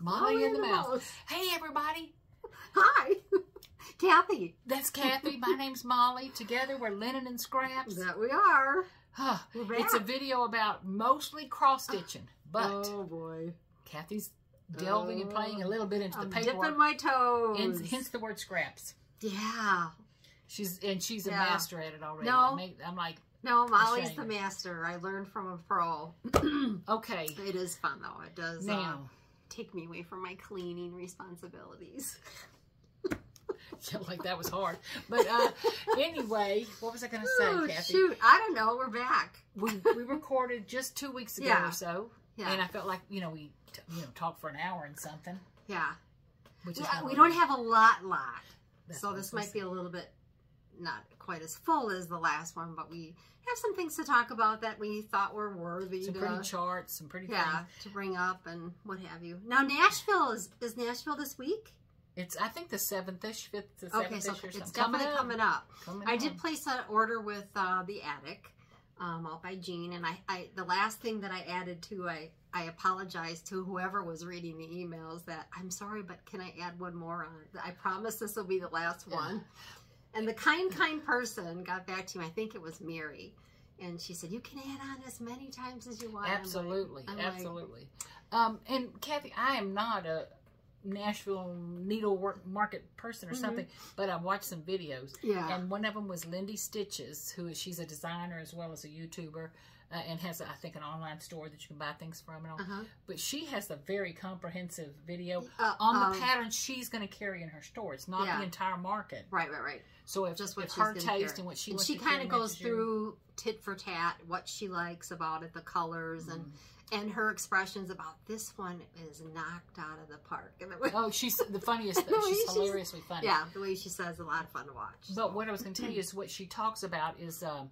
Molly in the Mouse. Hey, everybody. Hi. Kathy. That's Kathy. My name's Molly. Together we're Linen and Scraps. That we are. Huh. It's a video about mostly cross stitching, but oh boy. Kathy's delving and playing a little bit into I'm the dipping paperwork. my toes. Hence, hence the word scraps. yeah. She's and she's a master at it already. No. I'm like, No, Molly's Ashamed. the master. I learned from a pro. okay, It is fun though. It does uh, now. Take me away from my cleaning responsibilities. felt like that was hard. But uh, anyway, what was I going to say, oh, Kathy? shoot. I don't know. We're back. We, we recorded just two weeks ago Yeah. or so, Yeah. and I felt like you know we t- you know talked for an hour and something, yeah. which We, is we don't have a lot, lot. That's so this might be a little bit not quite as full as the last one, but we have some things to talk about that we thought were worthy some to, pretty charts, some pretty yeah, things. to bring up and what have you. Now Nashville is is Nashville this week? It's I think the seventh ish, fifth to Okay, so ish or something. it's definitely up. coming up. Coming I did place an order with uh, the attic um, out by Jean, and I, I the last thing that I added to I I apologize to whoever was reading the emails that I'm sorry, but can I add one more on? I promise this will be the last Yeah. one. And the kind kind person got back to me. I think it was Mary, and she said you can add on as many times as you want. I'm like- Absolutely, I'm like- absolutely. um, and Kathy, I am not a Nashville needlework market person or Mhm. something, but I watched some videos, yeah. and one of them was Lindy Stitches, who is she's a designer as well as a YouTuber. Uh, and has, I think, an online store that you can buy things from and all. uh-huh. But she has a very comprehensive video Uh, on the um, pattern she's going to carry in her store. It's not Yeah. the entire market. Right, right, right. So if, Just what if her taste carry. and what she and she kind of goes through tit for tat what she likes about it the colors and Mm-hmm. and her expressions about this one is knocked out of the park and the way, Oh, she's the funniest. The way she's she's- hilariously funny. yeah the way she says a lot of fun to watch But so. what I was going to tell you is what she talks about is um,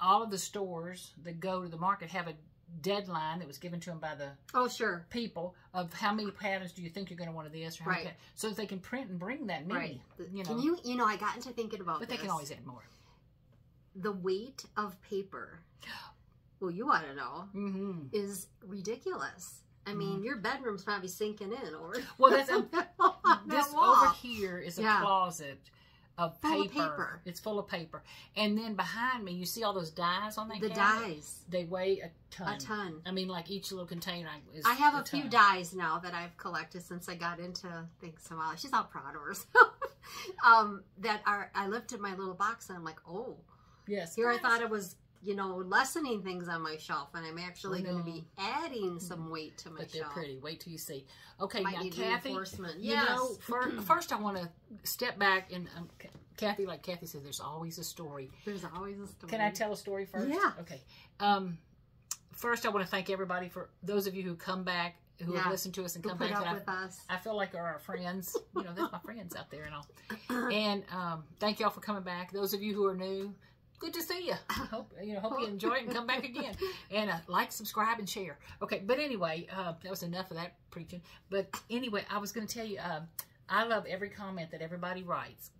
all of the stores that go to the market have a deadline that was given to them by the oh sure people of how many patterns do you think you're going to want of this or how Right. pa- so that they can print and bring that many. right You know, can you you know i got into thinking about but this they can always add more. the weight of paper well you ought to know hmm is ridiculous i mean your bedroom's probably sinking in or. Well, that's- on This wall. over here is a Yeah. closet of Full paper. of paper. It's full of paper, and then behind me, you see all those dies on that the cabinet? dies They weigh a ton. a ton I mean, like each little container is. I have a, few ton. dies now that I've collected since I got into things. So uh, she's all proud of herself. um, that are I lifted my little box and I'm like, oh, Yes. here I thought it was you know lessening things on my shelf, and I'm actually going to be adding some weight to my But they're shelf. pretty. Wait till you see. Okay, Might now Kathy, reinforcement. you know, fir- first I want to step back and um, Kathy, like Kathy said, there's always a story. There's always a story. Can I tell a story first? Yeah. Okay. Um, first, I want to thank everybody for those of you who come back, who Yeah. have listened to us and come back. up that I- with us? I feel like are our friends. You know, there's my friends out there and all. And um, thank y'all for coming back. Those of you who are new, good to see you. Hope you know. Hope you enjoy it and come back again. And uh, like, subscribe, and share. Okay, but anyway, uh, that was enough of that preaching. But anyway, I was going to tell you, um, I love every comment that everybody writes.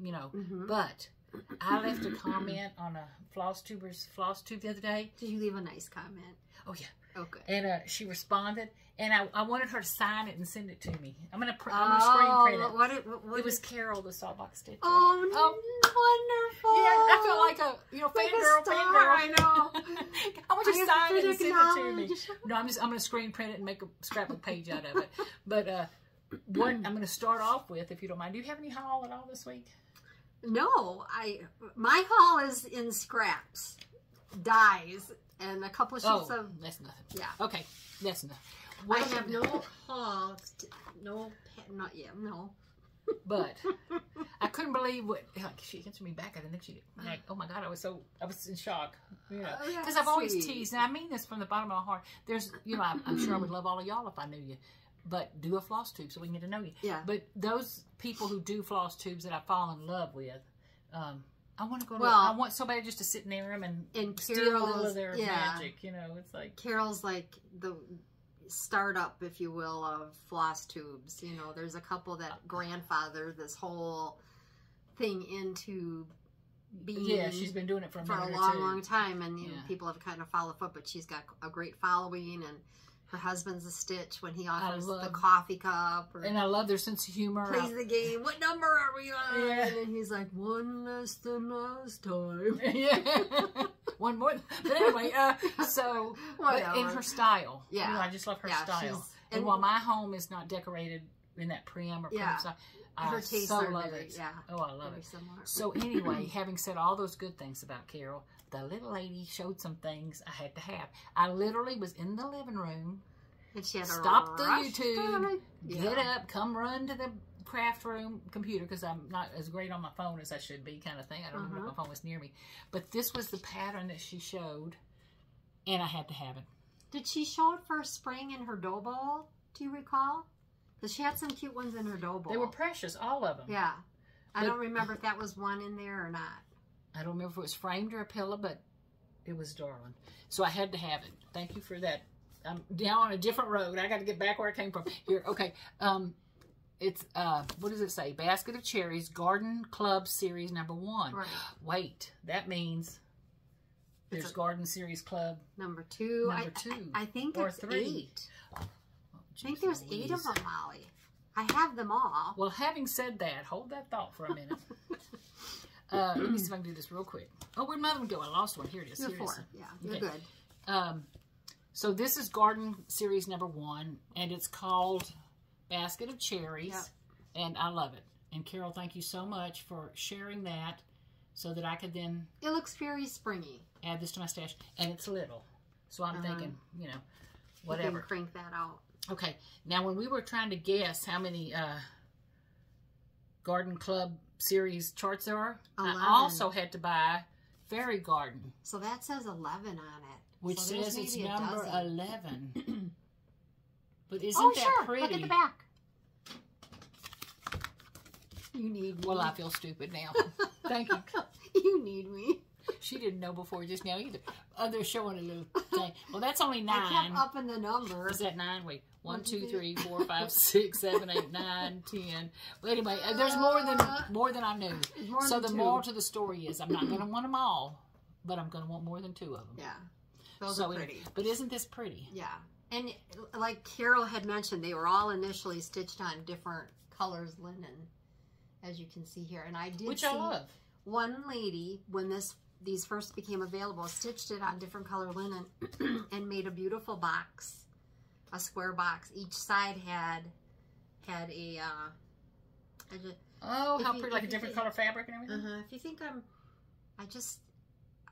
You know, Mhm. but I left a comment on a floss tuber's floss tube the other day. Did you leave a nice comment? Oh yeah, Okay. and uh, she responded, and I, I wanted her to sign it and send it to me. I'm gonna pr- I'm gonna screen print it. Oh, What? It, what, what It was Carol, the Saltbox Stitcher. Oh, Oh, wonderful! Yeah, I felt like a you know Like a fangirl, fangirl. I know. I want you to sign it and send it to me. No, I'm just I'm gonna screen print it and make a scrapbook page out of it. But uh, one I'm gonna start off with, if you don't mind. Do you have any haul at all this week? No, I my haul is in scraps, dies, and a couple of sheets Oh, of. that's nothing. Yeah. Okay, that's enough. I have no haul, t- no, not yet, no. But I couldn't believe what like, she answered me back. I didn't think she did. Like, oh my god, I was so I was in shock. You know, Oh, because that's I've always teased, and I mean this from the bottom of my heart. There's, you know, I'm, I'm sure I would love all of y'all if I knew you, but do a floss tube so we can get to know you. Yeah. But those people who do floss tubes that I fall in love with, um, I want to go. To, Well- I want somebody just to sit near them and And steal a little of their yeah, magic. You know, it's like Carol's like the startup, if you will, of floss tubes. You know, there's a couple that grandfather this whole thing into being yeah, she's been doing it for a, for a long, long time, and you know, people have kind of followed foot. But she's got a great following, and Her husband's a stitch when he offers the coffee cup or And I love their sense of humor. plays the game. What number are we on? Yeah. And he's like, one less than last time. yeah. One more. But anyway, uh, so in her style. Yeah. You know, I just love her Yeah, style. And, and- while my home is not decorated in that prim or prim Yeah. style, Her I tastes so love very- it. yeah, Oh, I love Very it. similar. So anyway, having said all those good things about Carol, the little lady showed some things I had to have. I literally was in the living room, and she had a stop the YouTube, to- get Yeah. up, come run to the craft room computer because I'm not as great on my phone as I should be, kind of thing. I don't remember Uh-huh. if my phone was near me, but this was the pattern that she showed, and I had to have it. Did she show it for spring in her dough bowl? Do you recall? Because she had some cute ones in her dough bowl. They were precious, all of them. Yeah. I But- don't remember if that was one in there or not. I don't remember if it was framed or a pillow, but it was darling. So I had to have it. Thank you for that. I'm now on a different road. I got to get back where I came from. Here, okay. Um, it's uh, what does it say? Basket of Cherries, Garden Club Series Number One. Right. Wait, that means there's It's Garden Series Club. Number two. Number I, two. I, I think Or it's three. eight. Oh, I think there's eight of them, Molly. I have them all. Well, having said that, hold that thought for a minute. uh, let me see if I can do this real quick. Oh, where'd my other one go? I lost one. Here it is. You're Here it is. four. Yeah, you're good. Um, so this is Garden Series number one, and it's called Basket of Cherries, Yep. and I love it. And Carol, thank you so much for sharing that, so that I could then It looks very springy. add this to my stash. And it's little, so I'm Uh-huh. thinking, you know, whatever. You can crank that out. Okay, now when we were trying to guess how many uh, Garden Club Series charts there are, Eleven. I also had to buy Fairy Garden. So that says 11 on it. which So says it's number 11. but isn't oh, that sure. pretty? Look at the back. You need me. Well, I feel stupid now. Thank you. you need me. She didn't know before just now either. Oh, they're showing a little thing. Well, that's only nine. I kept upping the number. Is that nine? Wait. one, two, three, four, five, six, seven, eight, nine, ten. But anyway, uh, there's more than more than I knew. More so the two. moral to the story is, I'm not going to want them all, but I'm going to want more than two of them. Yeah. Those so are pretty. but isn't this pretty? Yeah. And like Carol had mentioned, they were all initially stitched on different colors linen, as you can see here. And I did Which see I love. one lady when this these first became available stitched it on different color linen and made a beautiful box, a square box. Each side had had a. Uh, just, Oh, how you- pretty! Like a different think- color fabric and everything. uh-huh. If you think I'm, I just,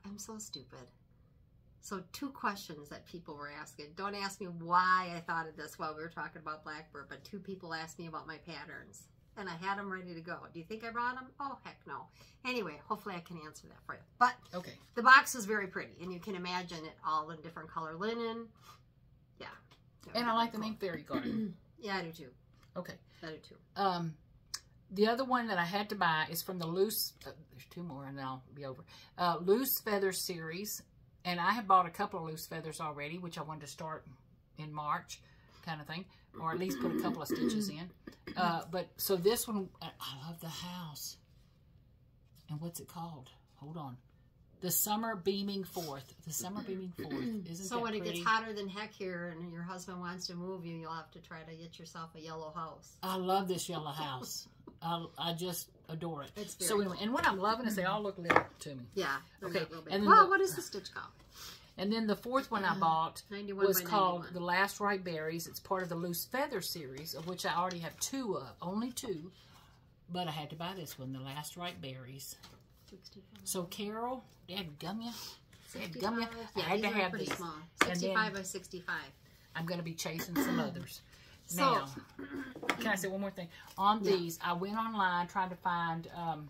I'm so stupid. So two questions that people were asking. Don't ask me why I thought of this while we were talking about Blackbird, but two people asked me about my patterns. And I had them ready to go. Do you think I brought them? Oh, heck no. Anyway, hopefully I can answer that for you. But Okay. the box is very pretty, and you can imagine it all in different color linen. Yeah. And I like the name Fairy Garden. Yeah, I do too. Okay. I do too. Um, the other one that I had to buy is from the Loose. Uh, there's two more, and I'll be over. Uh, Loose Feather series, and I have bought a couple of loose feathers already, which I wanted to start in March, kind of thing, or at least put a couple of stitches in. Uh, but so this one, I I love the house. And what's it called? Hold on. The Summer Beaming Forth. The Summer Beaming Forth. Isn't So that when it gets hotter than heck here and your husband wants to move you, you'll have to try to get yourself a yellow house. I love this yellow house. I, I just adore it. It's very so anyway, and what I'm loving is they all look little to me. Yeah. Okay, not real big. and well, the- what is the stitch called? And then the fourth one I bought was called 91. The Last Ripe Berries. It's part of the Loose Feather series, of which I already have two of, only two. But I had to buy this one, The Last Ripe Berries. 65. So Carol, Dad ya, Dad 65. gum ya. I Yeah, had to have pretty these. small. 65 then- by 65. I'm going to be chasing some others. So, Now, can I say one more thing? On Yeah. these, I went online trying to find, um,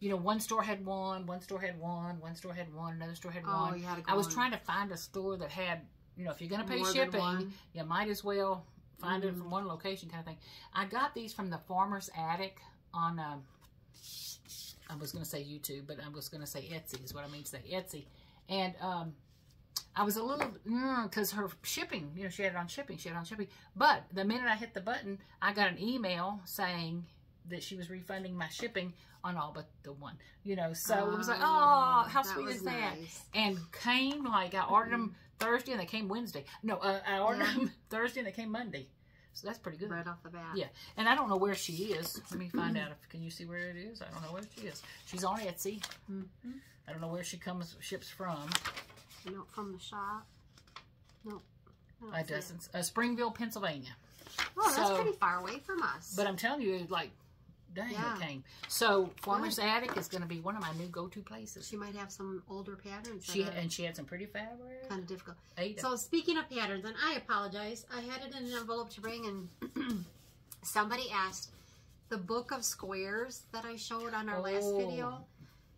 you know, one store had one, one store had one, one store had one, another store had Oh, one. you had to go I was on. trying to find a store that had, you know, if you're going to pay More shipping, you might as well find it Mhm. from one location kind of thing. I got these from the Farmer's Attic on, um, I was going to say YouTube, but I was going to say Etsy is what I mean to say Etsy. And um, I was a little, because her shipping, you know, she had it on shipping, she had it on shipping. But the minute I hit the button, I got an email saying that she was refunding my shipping on all but the one, you know. So it was like, oh, how that sweet is that? nice. And came like I ordered them Thursday and they came Wednesday. No, uh, I ordered Yeah. them Thursday and they came Monday. So that's pretty good. right off the bat. Yeah, and I don't know where she is. Let me find out if can you see where it is. I don't know where she is. She's on Etsy. Mhm. I don't know where she comes ships from. Note from the shop. Nope. I don't I see it. doesn't. Uh, Springville, Pennsylvania. Oh, that's So- pretty far away from us. But I'm telling you, like, dang, Yeah. it came. So Farmer's Attic is going to be one of my new go-to places. she might have some older patterns. She and she had some pretty fabric. kind of difficult. Aida. So speaking of patterns, and I apologize, I had it in an envelope to bring, and somebody asked the book of squares that I showed on our last Oh. video.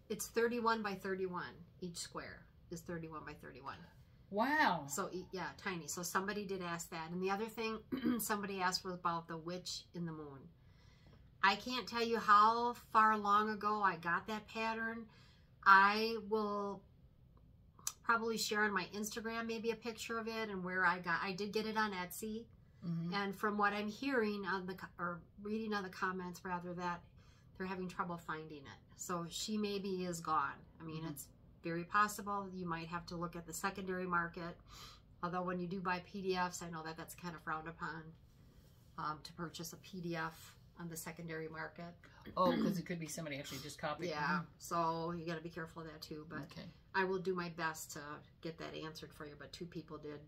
It's 31 by 31. Each square is 31 by 31. wow. So yeah, tiny. So somebody did ask that, and the other thing somebody asked was about the witch in the moon. I can't tell you how far long ago I got that pattern. I will probably share on my Instagram maybe a picture of it and where I got. I did get it on Etsy, Mhm. and from what I'm hearing on the or reading on the comments rather that they're having trouble finding it. So she maybe is gone. I mean, Mhm. it's very possible. You might have to look at the secondary market. Although when you do buy PDFs, I know that that's kind of frowned upon um, to purchase a PDF on the secondary market. Oh, because it could be somebody actually just copied. Yeah, so you got to be careful of that too. But Okay. I will do my best to get that answered for you. But two people did.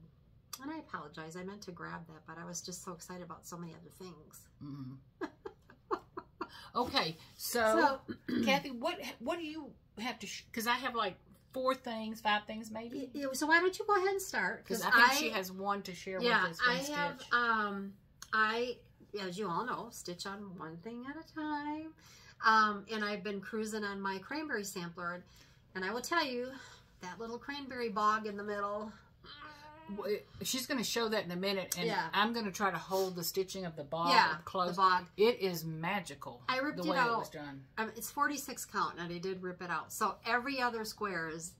And I apologize. I meant to grab that, but I was just so excited about so many other things. hmm okay. So, So, Kathy, what what do you have to? Because I have like four things, five things, maybe. so why don't you go ahead and start? Because I think she has one to share yeah, with us. One I stitch. have. Um, I, as you all know, stitch on one thing at a time. Um, and I've been cruising on my cranberry sampler, and I will tell you that little cranberry bog in the middle. She's going to show that in a minute, and Yeah. I'm going to try to hold the stitching of the bog yeah, up close. the bog. It is magical. I ripped it out. it was done. Um, it's 46 count, and I did rip it out. So every other square is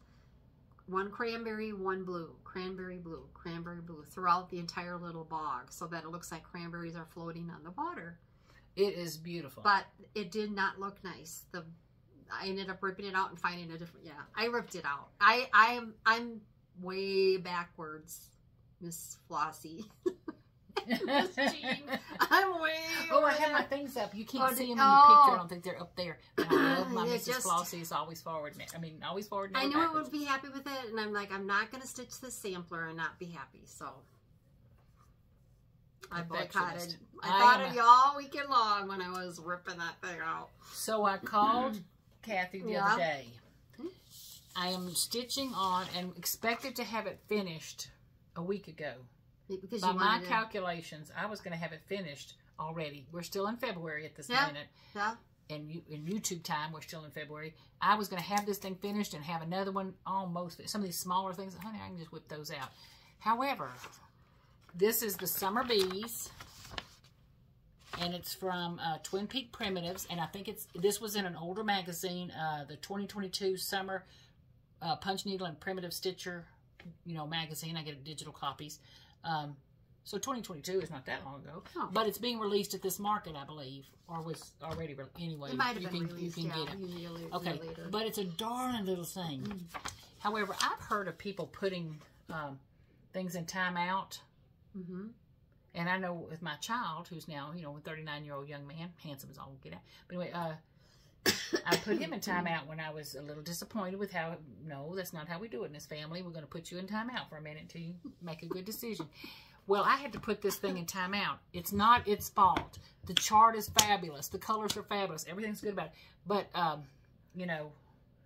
one cranberry, one blue, cranberry blue, cranberry blue throughout the entire little bog, so that it looks like cranberries are floating on the water. It is beautiful. But it did not look nice. The I ended up ripping it out and finding a different. Yeah, I ripped it out. I I am I'm way backwards, Miss Flossie. Miss Jean. I'm way. Oh, I have my things up. You can't Oh, see them in the picture. I don't think they're up there. But I love my Mrs. just- Flossie is always forward. I mean, always forward. I never knew I would be happy with it, and I'm like, I'm not going to stitch the sampler and not be happy. So I boycotted. Perfectionist. I, I thought of you all weekend long when I was ripping that thing out. So I called Kathy the Yeah. other day. Hmm? I am stitching on and expected to have it finished a week ago. Because By my calculations, I was going to have it finished already. We're still in February at this Yeah. minute. yeah, In, you- in YouTube time, we're still in February. I was going to have this thing finished and have another one almost. Some of these smaller things, honey, I can just whip those out. However, this is the Summer Bees. And it's from uh, Twin Peak Primitives. And I think it's this was in an older magazine, uh, the 2022 Summer uh, Punch Needle and Primitive Stitcher, you know, magazine. I get digital copies. Um, so 2022 is not that long ago, Oh. but it's being released at this market, I believe, or was already re- anyway. it might have you been can, released. You can yeah, get it. Okay, later. but it's a darling little thing. Mm. However, I've heard of people putting um, things in timeout, hmm and I know with my child, who's now you know a 39 year old young man, handsome as all get out. But anyway, uh, I put him in timeout when I was a little disappointed with how. No, that's not how we do it in this family. We're going to put you in timeout for a minute until you make a good decision. Well, I had to put this thing in timeout. It's not its fault. The chart is fabulous. The colors are fabulous. Everything's good about it. But um, you know,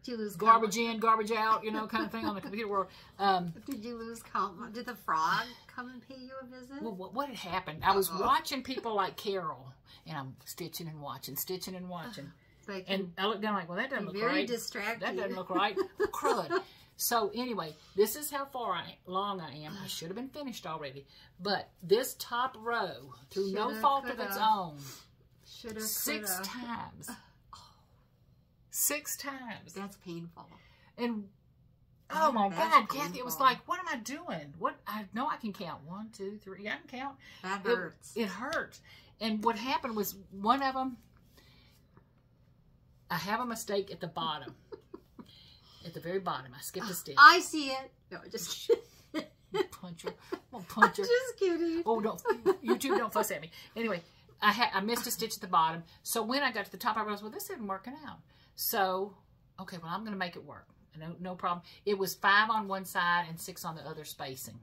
Did you lose garbage count? in, garbage out, you know, kind of thing on the computer world. Um, Did you lose count? Did the frog come and pay you a visit? well, what, what had happened? I was watching people like Carol, and I'm stitching and watching, stitching and watching. Like, And I looked down like, well, that doesn't look very right. distracting. That doesn't look right. Crud. So anyway, this is how far I, long I am. I should have been finished already. But this top row, through no Shoulda, fault of its own, Shoulda, six coulda. times. Six times. That's painful. And Oh, my that's God, Kathy, it was like, what am I doing? What I know I can count one, two, three. I can count. That It- hurts. It, hurt. And what happened was one of them. I have a mistake at the bottom. at the very bottom, I skipped a stitch. I see it. No, just punch her. I'll punch her. Just kidding. Oh, don't YouTube, don't fuss at me. Anyway, I had I missed a stitch at the bottom. So when I got to the top, I realized, well, this isn't working out. So, okay, well, I'm going to make it work. No, no problem. It was five on one side and six on the other spacing.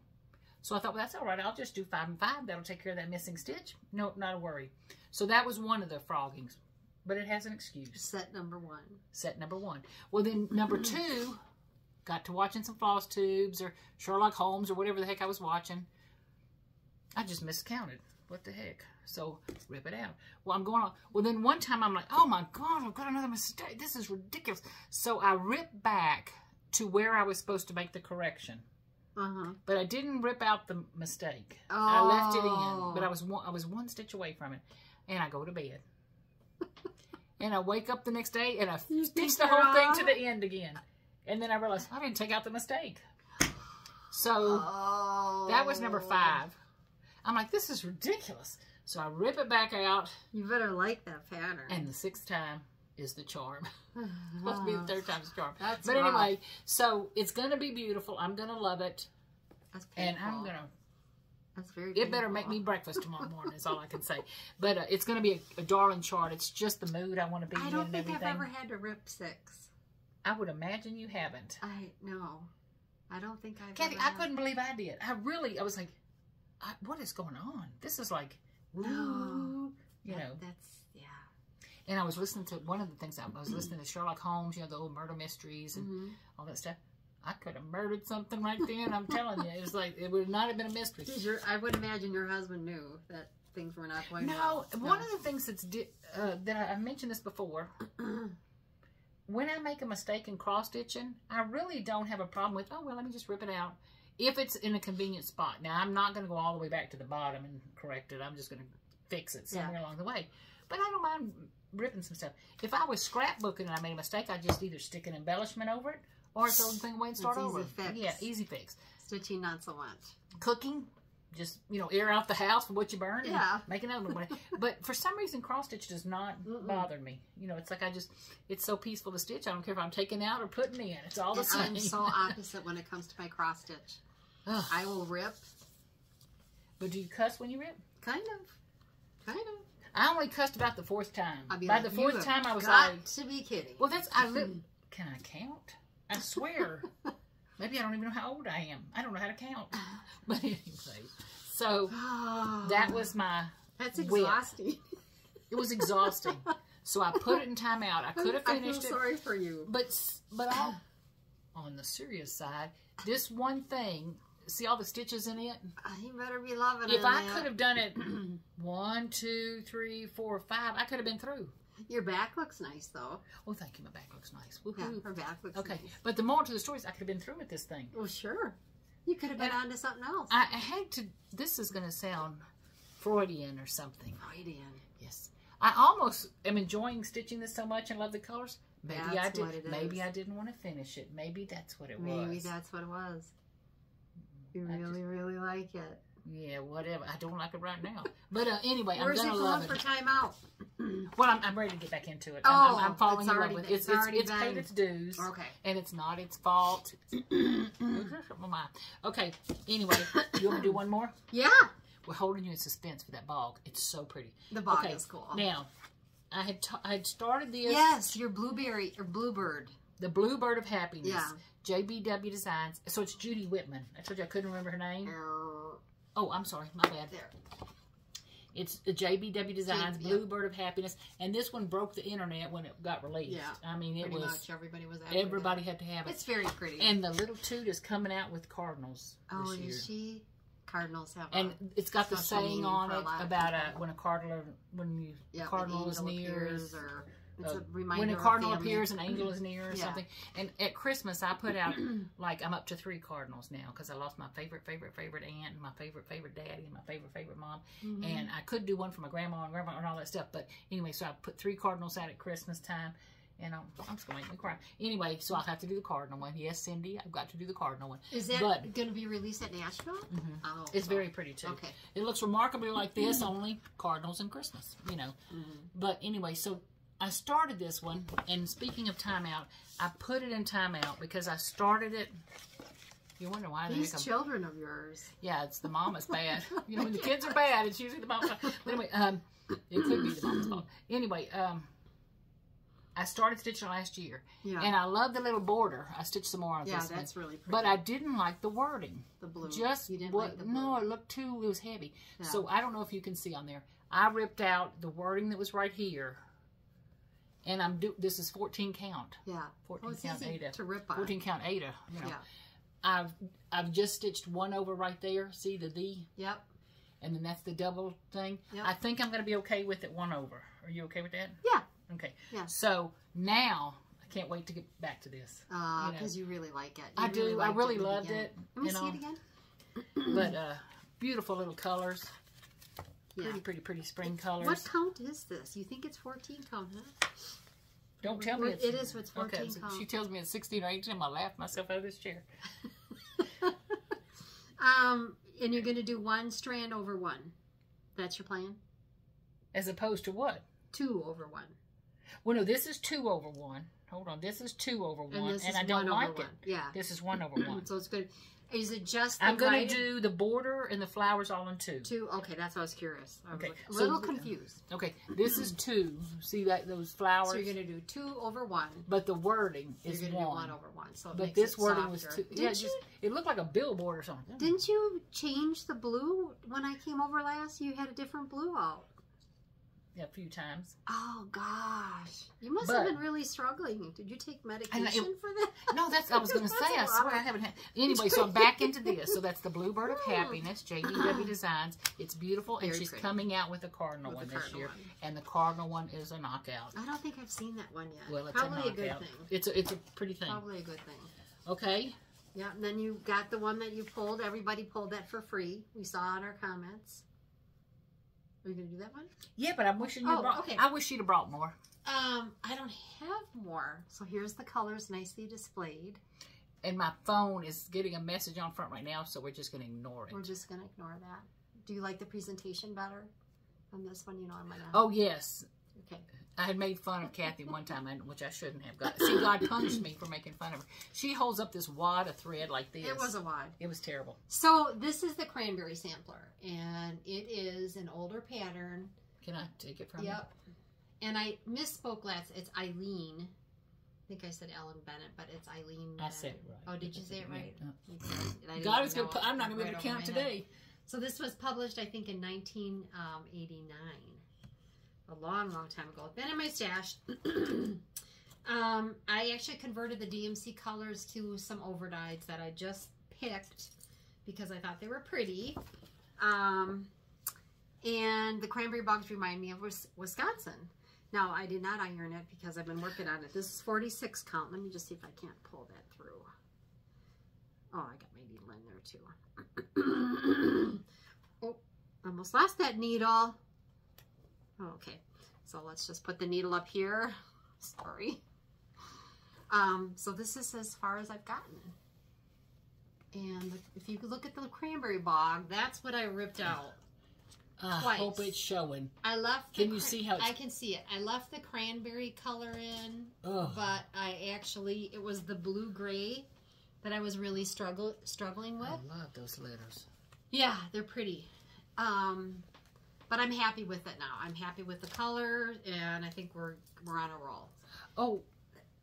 So I thought, well, that's all right. I'll just do five and five. That'll take care of that missing stitch. No, not a worry. So that was one of the froggings, but it has an excuse. Set number one. Set number one. Well, then number two, got to watching some floss tubes or Sherlock Holmes or whatever the heck I was watching. I just miscounted. What the heck? So rip it out. Well, I'm going on. Well, then one time I'm like, oh my God, I've got another mistake. This is ridiculous. So I rip back to where I was supposed to make the correction. Uh-huh. But I didn't rip out the mistake. Oh. I left it in, but I was one, I was one stitch away from it, and I go to bed. And I wake up the next day and I You stitch the whole thing to the end again, and then I realized I didn't take out the mistake. So Oh. that was number oh. five. I'm like, this is ridiculous. So I rip it back out, You better like that pattern. and the sixth time is the charm. Must be the third time's the charm. That's but rough. anyway, so it's gonna be beautiful. I'm gonna love it, That's and. I'm gonna That's very. It better make me breakfast tomorrow morning. Is all I can say. But uh, it's going to be a, a darling chart. It's just the mood I want to be in. I don't and think everything. I've ever had to rip six. I would imagine you haven't. I no. I don't think I've. Kathy, I couldn't believe I did. I really, I was like, I, what is going on? This is like, No. you That- know. That's yeah. And I was listening to one of the things I, was listening to Sherlock Holmes, you know, the old murder mysteries and hmm all that stuff. I could have murdered something right then. I'm telling you, it was like it would not have been a mystery. Your, I would imagine your husband knew that things were not going No, well. one of the things that's di- uh, that I, I've mentioned this before. when I make a mistake in cross stitching, I really don't have a problem with, oh, well, let me just rip it out. If it's in a convenient spot. Now, I'm not going to go all the way back to the bottom and correct it. I'm just going to fix it somewhere along the way. But I don't mind ripping some stuff. If I was scrapbooking and I made a mistake, I'd just either stick an embellishment over it or throw the thing away and start over. easy fix. Yeah, easy fix. Stitching not so much. Cooking, just, you know, air out the house from what you burn and Yeah. make another one. but for some reason, cross stitch does not Mm-mm. bother me. You know, it's like I just, it's so peaceful to stitch. I don't care if I'm taking out or putting in. It's all the And same. I'm so opposite when it comes to my cross stitch. Ugh. I will rip, But do you cuss when you rip? kind of, kind of. I only cussed about the fourth time. By like, the "You fourth time, I was like, to be kidding. well, that's, I li- Can I count? I swear. Maybe I don't even know how old I am. I don't know how to count. But anyway, so that was my, that's whip. exhausting. it was exhausting. so I put it in timeout. I could have finished I feel finished it. sorry for you. But s- but all, on the serious side, this one thing, see all the stitches in it? Uh, you better be loving it. If I could have done it one, two, three, four, five, I could have been through. Your back looks nice though. Oh, thank you. My back looks nice. Yeah, her back looks Okay, nice. but the moral to the story is I could have been through with this thing. Well, sure. You could have been on to something else. I, I had to. This is going to sound Freudian or something. Freudian. Yes, I almost am enjoying stitching this so much and love the colors. Maybe I did. Maybe is. I didn't want to finish it. Maybe that's what it Maybe was. Maybe that's what it was. You I really, really like it. Yeah, whatever. I don't like it right now. But uh, anyway, Where's I'm it gonna love for it. timeout? Well, I'm, I'm ready to get back into it. Oh, I'm, I'm, following it's you with been- It's, it's it's, it's paid its dues. Okay. And it's not its fault. Oh. Okay, anyway, you want to do one more? Yeah, We're holding you in suspense for that bog. It's so pretty. the bog okay, is cool. now, I had, I had started this. yes, your blueberry or bluebird. The Bluebird of Happiness. Yeah. JBW Designs. So it's Judy Whitman. I told you I couldn't remember her name. Er, Oh, I'm sorry. My bad. There. It's the JBW Designs yeah. Bluebird of Happiness, and this one broke the internet when it got released. Yeah, I mean it Pretty was much everybody was everybody had to have it. It's very pretty. And the little toot is coming out with cardinals oh, this year. is she? Cardinals have. And it's got the saying on it about uh, a, when a cardinal when you yeah, cardinal is near. or it's uh, a reminder. when a cardinal appears, an angel is near, or Yeah. something. And at Christmas, I put out like I'm up to three cardinals now because I lost my favorite, favorite, favorite aunt, and my favorite, favorite daddy, and my favorite, favorite mom. Mhm. And I could do one for my grandma and grandma and all that stuff. But anyway, so I put three cardinals out at Christmas time. And I'm, I'm just going to make me cry. Anyway, so I'll have to do the cardinal one. Yes, Cindy, I've got to do the cardinal one. is that but- to be released at Nashville? Mhm. Oh, It's well, very pretty too. okay. It looks remarkably like this, only cardinals and Christmas, you know. Mhm. But anyway, so I started this one, and speaking of timeout, I put it in timeout because I started it You wonder why These children of yours. Yeah, it's the mama's bad. You know, when the kids are bad, it's usually the mama's. But anyway, um, it could be the mama's fault. Anyway, um, I started stitching last year, Yeah. and I love the little border. I stitched some more on yeah, this one, that's really pretty. but I didn't like the wording. the blue. Just you didn't what? like no, it looked too. It was heavy. Yeah. So I don't know if you can see on there. I ripped out the wording that was right here, and I'm do. This is 14 count. yeah. 14 Oh, it's count Aida. to rip on. 14 count Aida. You know. Yeah. I've I've just stitched one over right there. See the D, Yep. and then that's the double thing. Yep. I think I'm going to be okay with it one over. Are you okay with that? Yeah. Okay. Yeah. So now I can't wait to get back to this. Uh, You know. because you really like it. I You do. I really the loved it. Let me you see know, it again. but uh, beautiful little colors. Yeah. Pretty, pretty, pretty spring colors. What count is this? You think it's 14 count, huh? Don't tell me it's, it is, it's 14 okay, so count. She tells me it's 16 or 18. I'm gonna laugh myself out of this chair. Um, and you're going to do one strand over one. That's your plan? As opposed to what? Two over one. Well, no, this is two over one. Hold on, this is two over And one, this and is I don't one like over it. one. Yeah. This is one over one. so it's good. Is it just the I'm gonna do the border and the flowers all in two. two? Okay, that's what I was curious. I was Okay, a so- little confused. Okay, this is two. See that those flowers? So you're going to do two over one. but the wording You're is going to do one. one over one. So it but this wording was two. Didn't it you, just it looked like a billboard or something. didn't you change the blue when I came over last? You had a different blue out. A few times. Oh gosh, you must But- have been really struggling. Did you take medication for that? No, that's I was going to say. I swear I haven't had. Anyway, so I'm back into this. So that's the Bluebird of oh. Happiness, JBW Designs. It's beautiful, and she's pretty. coming out with a cardinal With one the this cardinal year, one. and the cardinal one is a knockout. I don't think I've seen that one yet. Well, it's Probably a a, good thing. It's a it's a pretty thing. Probably a good thing. Okay. Yeah, and then you got the one that you pulled. Everybody pulled that for free. We saw in our comments. Are you gonna do that one? Yeah, but I'm wishing you Oh, brought. okay. I wish you'd have brought more. Um, I don't have more. So here's the colors nicely displayed. And my phone is getting a message on front right now, so we're just going to ignore it. We're just gonna ignore that. Do you like the presentation better on this one? You know, I'm gonna. Oh yes, okay. I had made fun of Kathy one time, which I shouldn't have. God, see, God punished me for making fun of her. She holds up this wad of thread like this. It was a wad. It was terrible. So this is the cranberry sampler, and it is an older pattern. Can I take it from you? Yep. And I misspoke last. It's Eileen. I think I said Ellen Bennett, but it's Eileen. I said it right. Oh, did you say it right? Yeah. You said it. I didn't God is going to put, I'm not going to be able to count today. So this was published, I think, in 1989. A long, long time ago. Been in my stash. um, I actually converted the DMC colors to some overdyes that I just picked because I thought they were pretty. Um, and the cranberry bogs remind me of Wisconsin. Now, I did not iron it because I've been working on it. This is 46 count. Let me just see if I can't pull that through. Oh, I got my needle in there too. oh, almost lost that needle. Okay, so let's just put the needle up here. Sorry. Um, so this is as far as I've gotten. And if you look at the cranberry bog, that's what I ripped out. I hope it's showing. I left. Can you see how it's- I can see it. I left the cranberry color in, Oh, but I actually it was the blue gray that I was really struggle struggling with. I love those letters. Yeah, they're pretty. Um, but I'm happy with it now. I'm happy with the color, and I think we're we're on a roll. Oh,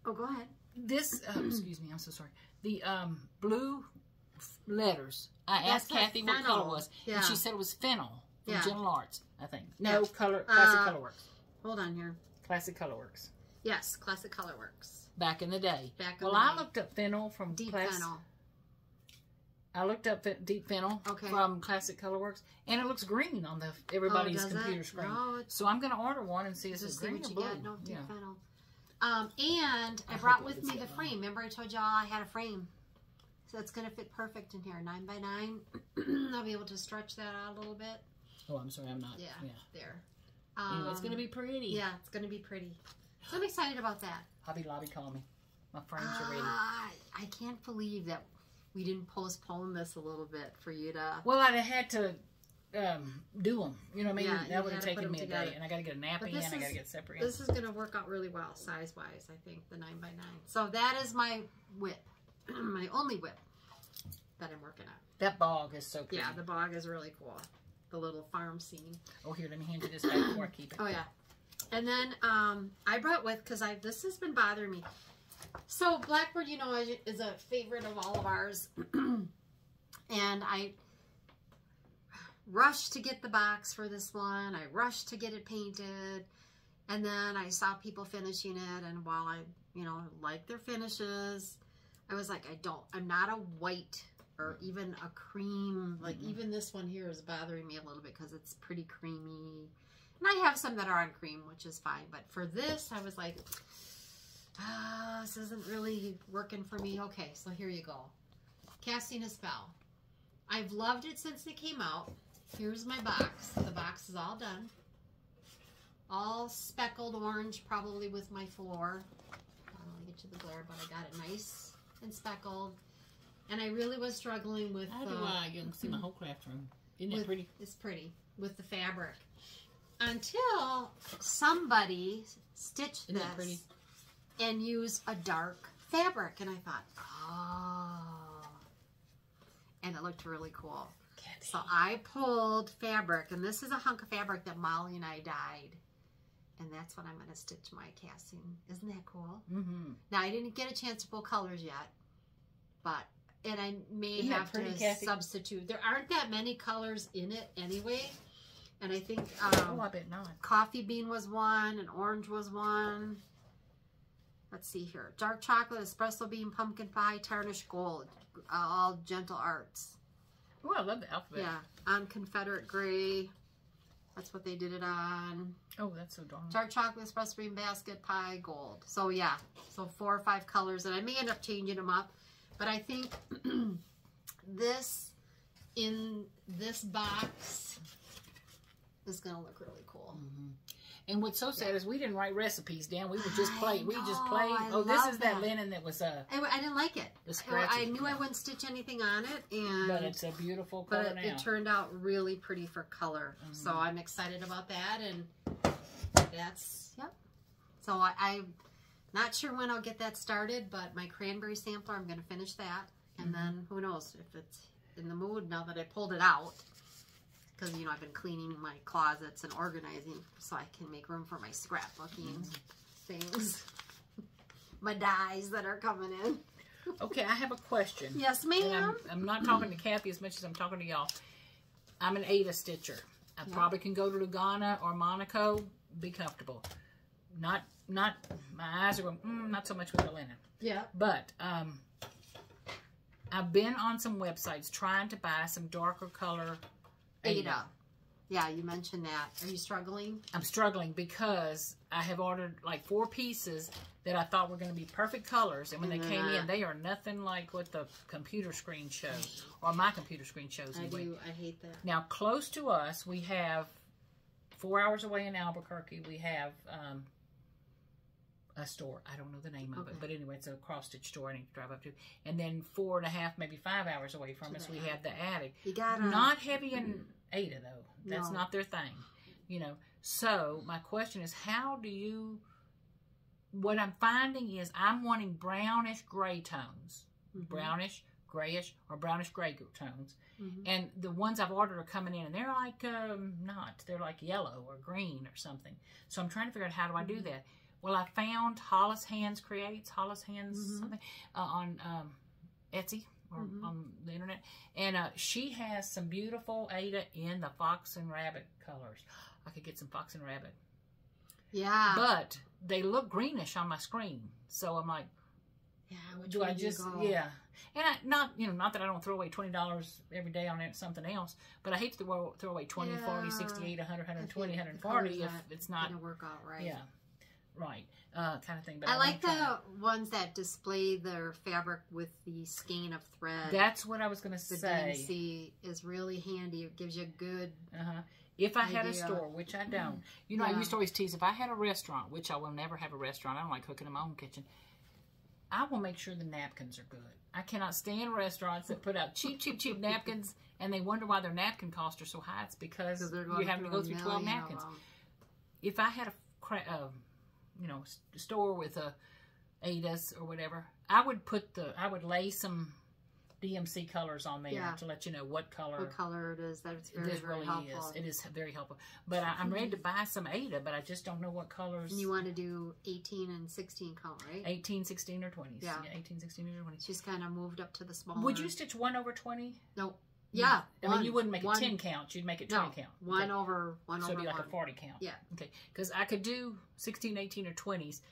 Oh, go ahead. this. Uh, excuse me. I'm so sorry. The um blue f- letters. I That's asked like Kathy what color it was, Yeah. and she said it was fennel from Yeah. Gentle Arts. I think. No Yeah. color. Classic Uh, Color Works. Hold on here. Classic Color Works. Yes, Classic Color Works. Back in the day. Back in Well, the I day. looked up fennel from Deep class- fennel. I looked up fe- deep fennel Okay. from Classic Colorworks, and it looks green on the everybody's oh, computer it? screen. No, So I'm going to order one and see if it's green or you blue. get. No, deep yeah. fennel. Um, and I, I brought with me the that frame. Remember I told y'all I had a frame. So it's going to fit perfect in here. Nine by nine. I'll be able to stretch that out a little bit. Oh, I'm sorry, I'm not. Yeah. Yeah. There. Anyway, it's Um, going to be pretty. Yeah, it's going to be pretty. So I'm excited about that. Hobby Lobby call me. My frames are ready. Ah, I can't believe that we didn't postpone this a little bit for you to. Well, I'd have had to um, do them. You know what I mean? Yeah, that would have taken me a together. day, and I got to get a nappy But in. this I got to get separate. This is going to work out really well size wise, I think, the 9 by 9 So that is my whip, my only whip. that I'm working on. That bog is so pretty. Yeah, the bog is really cool. The little farm scene. oh, here, let me hand you this back before I keep it. Oh yeah. And then um, I brought with because I this has been bothering me. So Blackbird, you know, is- a favorite of all of ours, and I rushed to get the box for this one. I rushed to get it painted, and then I saw people finishing it, and while I, you know, like their finishes, I was like, I don't. I'm not a white or even a cream. Like Mhm. even this one here is bothering me a little bit because it's pretty creamy. And I have some that are on cream, which is fine. But for this, I was like, ah, this isn't really working for me. Okay, so here you go. Casting a spell. I've loved it since it came out. Here's my box. The box is all done. All speckled orange, probably with my floor. I don't want to get you the glare, but I got it nice and speckled. And I really was struggling with How do uh, I? You can see my whole craft room. Isn't it pretty? it's pretty with the fabric. Until somebody stitched Isn't this? And use a dark fabric, and I thought, oh, and it looked really cool. So I pulled fabric, and this is a hunk of fabric that Molly and I dyed, and that's what I'm going to stitch my casting. Isn't that cool? Mm-hmm. Now I didn't get a chance to pull colors yet, but and I may Isn't have to Kathy? substitute. There aren't that many colors in it anyway, and I think Oh, um, I bet not. coffee bean was one, and orange was one. Let's see here: dark chocolate, espresso bean, pumpkin pie, tarnished gold, uh, all gentle arts. Oh, I love the alphabet. Yeah, on Confederate gray. That's what they did it on. Oh, that's so darn. Dark chocolate, espresso bean, basket pie, gold. So yeah, so four or five colors, and I may end up changing them up, but I think this in this box is gonna look really. And what's so sad is we didn't write recipes down. We would just play. We just played. I Oh, this is that that. linen that was uh, I, I didn't like it. the I, scratches. I knew I wouldn't stitch anything on it, and But it's a beautiful color but it, it turned out really pretty for color. So Mhm. I'm excited about that, and that's yep. So I, I'm not sure when I'll get that started, but my cranberry sampler, I'm going to finish that, and Mhm. then who knows if it's in the mood now that I pulled it out. Because you know I've been cleaning my closets and organizing so I can make room for my scrapbooking things, my dies that are coming in. okay, I have a question. Yes, ma'am. I'm, I'm not talking to Kathy as much as I'm talking to y'all. I'm an Aida stitcher. I Yeah. probably can go to Lugana or Monaco, be comfortable. Not, not, my eyes are going, mm, not so much with the linen. Yeah. But um, I've been on some websites trying to buy some darker color Aida. Yeah, you mentioned that. Are you struggling? I'm struggling because I have ordered like four pieces that I thought were going to be perfect colors, and when And they came in, they are nothing like what the computer screen shows, or my computer screen shows I anyway. do. I hate that. Now, close to us, we have four hours away in Albuquerque. We have um, a store. I don't know the name of it, but anyway, it's a cross stitch store I need to drive up to. And then four and a half, maybe five hours away from To us, we attic. have the attic. You gotta Not heavy in Aida though. That's No. not their thing. You know. So my question is, how do you? What I'm finding is I'm wanting brownish gray tones, Mhm, brownish grayish or brownish gray tones, mhm. and the ones I've ordered are coming in, and they're like um, not. They're like yellow or green or something. So I'm trying to figure out how do I do Mhm. that. Well, I found Hollis Hands Creates Hollis Hands Mhm. something uh, on um, Etsy or Mhm. on the internet, and uh, she has some beautiful Aida in the fox and rabbit colors. I could get some fox and rabbit, Yeah. but they look greenish on my screen. So I'm like, yeah. Do I just yeah? And I not you know not that I don't throw away twenty dollars every day on something else, but I hate to throw, throw away 20, 40, Yeah. 60, 80, 100, If 120, you- 140 color's if it's not Gonna work out right. yeah right uh, kind of thing. But I wanna like the ones that display their fabric with the skein of thread. That's what I was gonna say. the say. DMC is really handy. It gives you a good. Uh-huh. If I had a store, which I don't, you know, I used to always tease if I had a restaurant, which I will never have a restaurant. I don't like cooking in my own kitchen. I will make sure the napkins are good. I cannot stand restaurants that put out cheap, cheap, cheap napkins, and they wonder why their napkin costs are so high. It's because you're having to go through 12 napkins. If I had a, cra- uh, you know, store with a Aida's or whatever, I would put the, I would lay some DMC colors on there Yeah. to let you know what color. what color it is. That it's very, this very really helpful. is. It is very helpful. But I, I'm ready to buy some Aida, but I just don't know what colors. And you want to do 18 and 16 count, right? 18, 16, or 20s. Yeah. 18, 16, or 20s. She's kind of moved up to the smaller. Would you stitch one over 20? No. Yeah. Mm. I one- mean, you wouldn't make it one- 10 count. You'd make it 20 No. count. One Okay. over one So over it'd be like one. a 40 count. Yeah. Okay. Because I could do 16, 18, or 20s.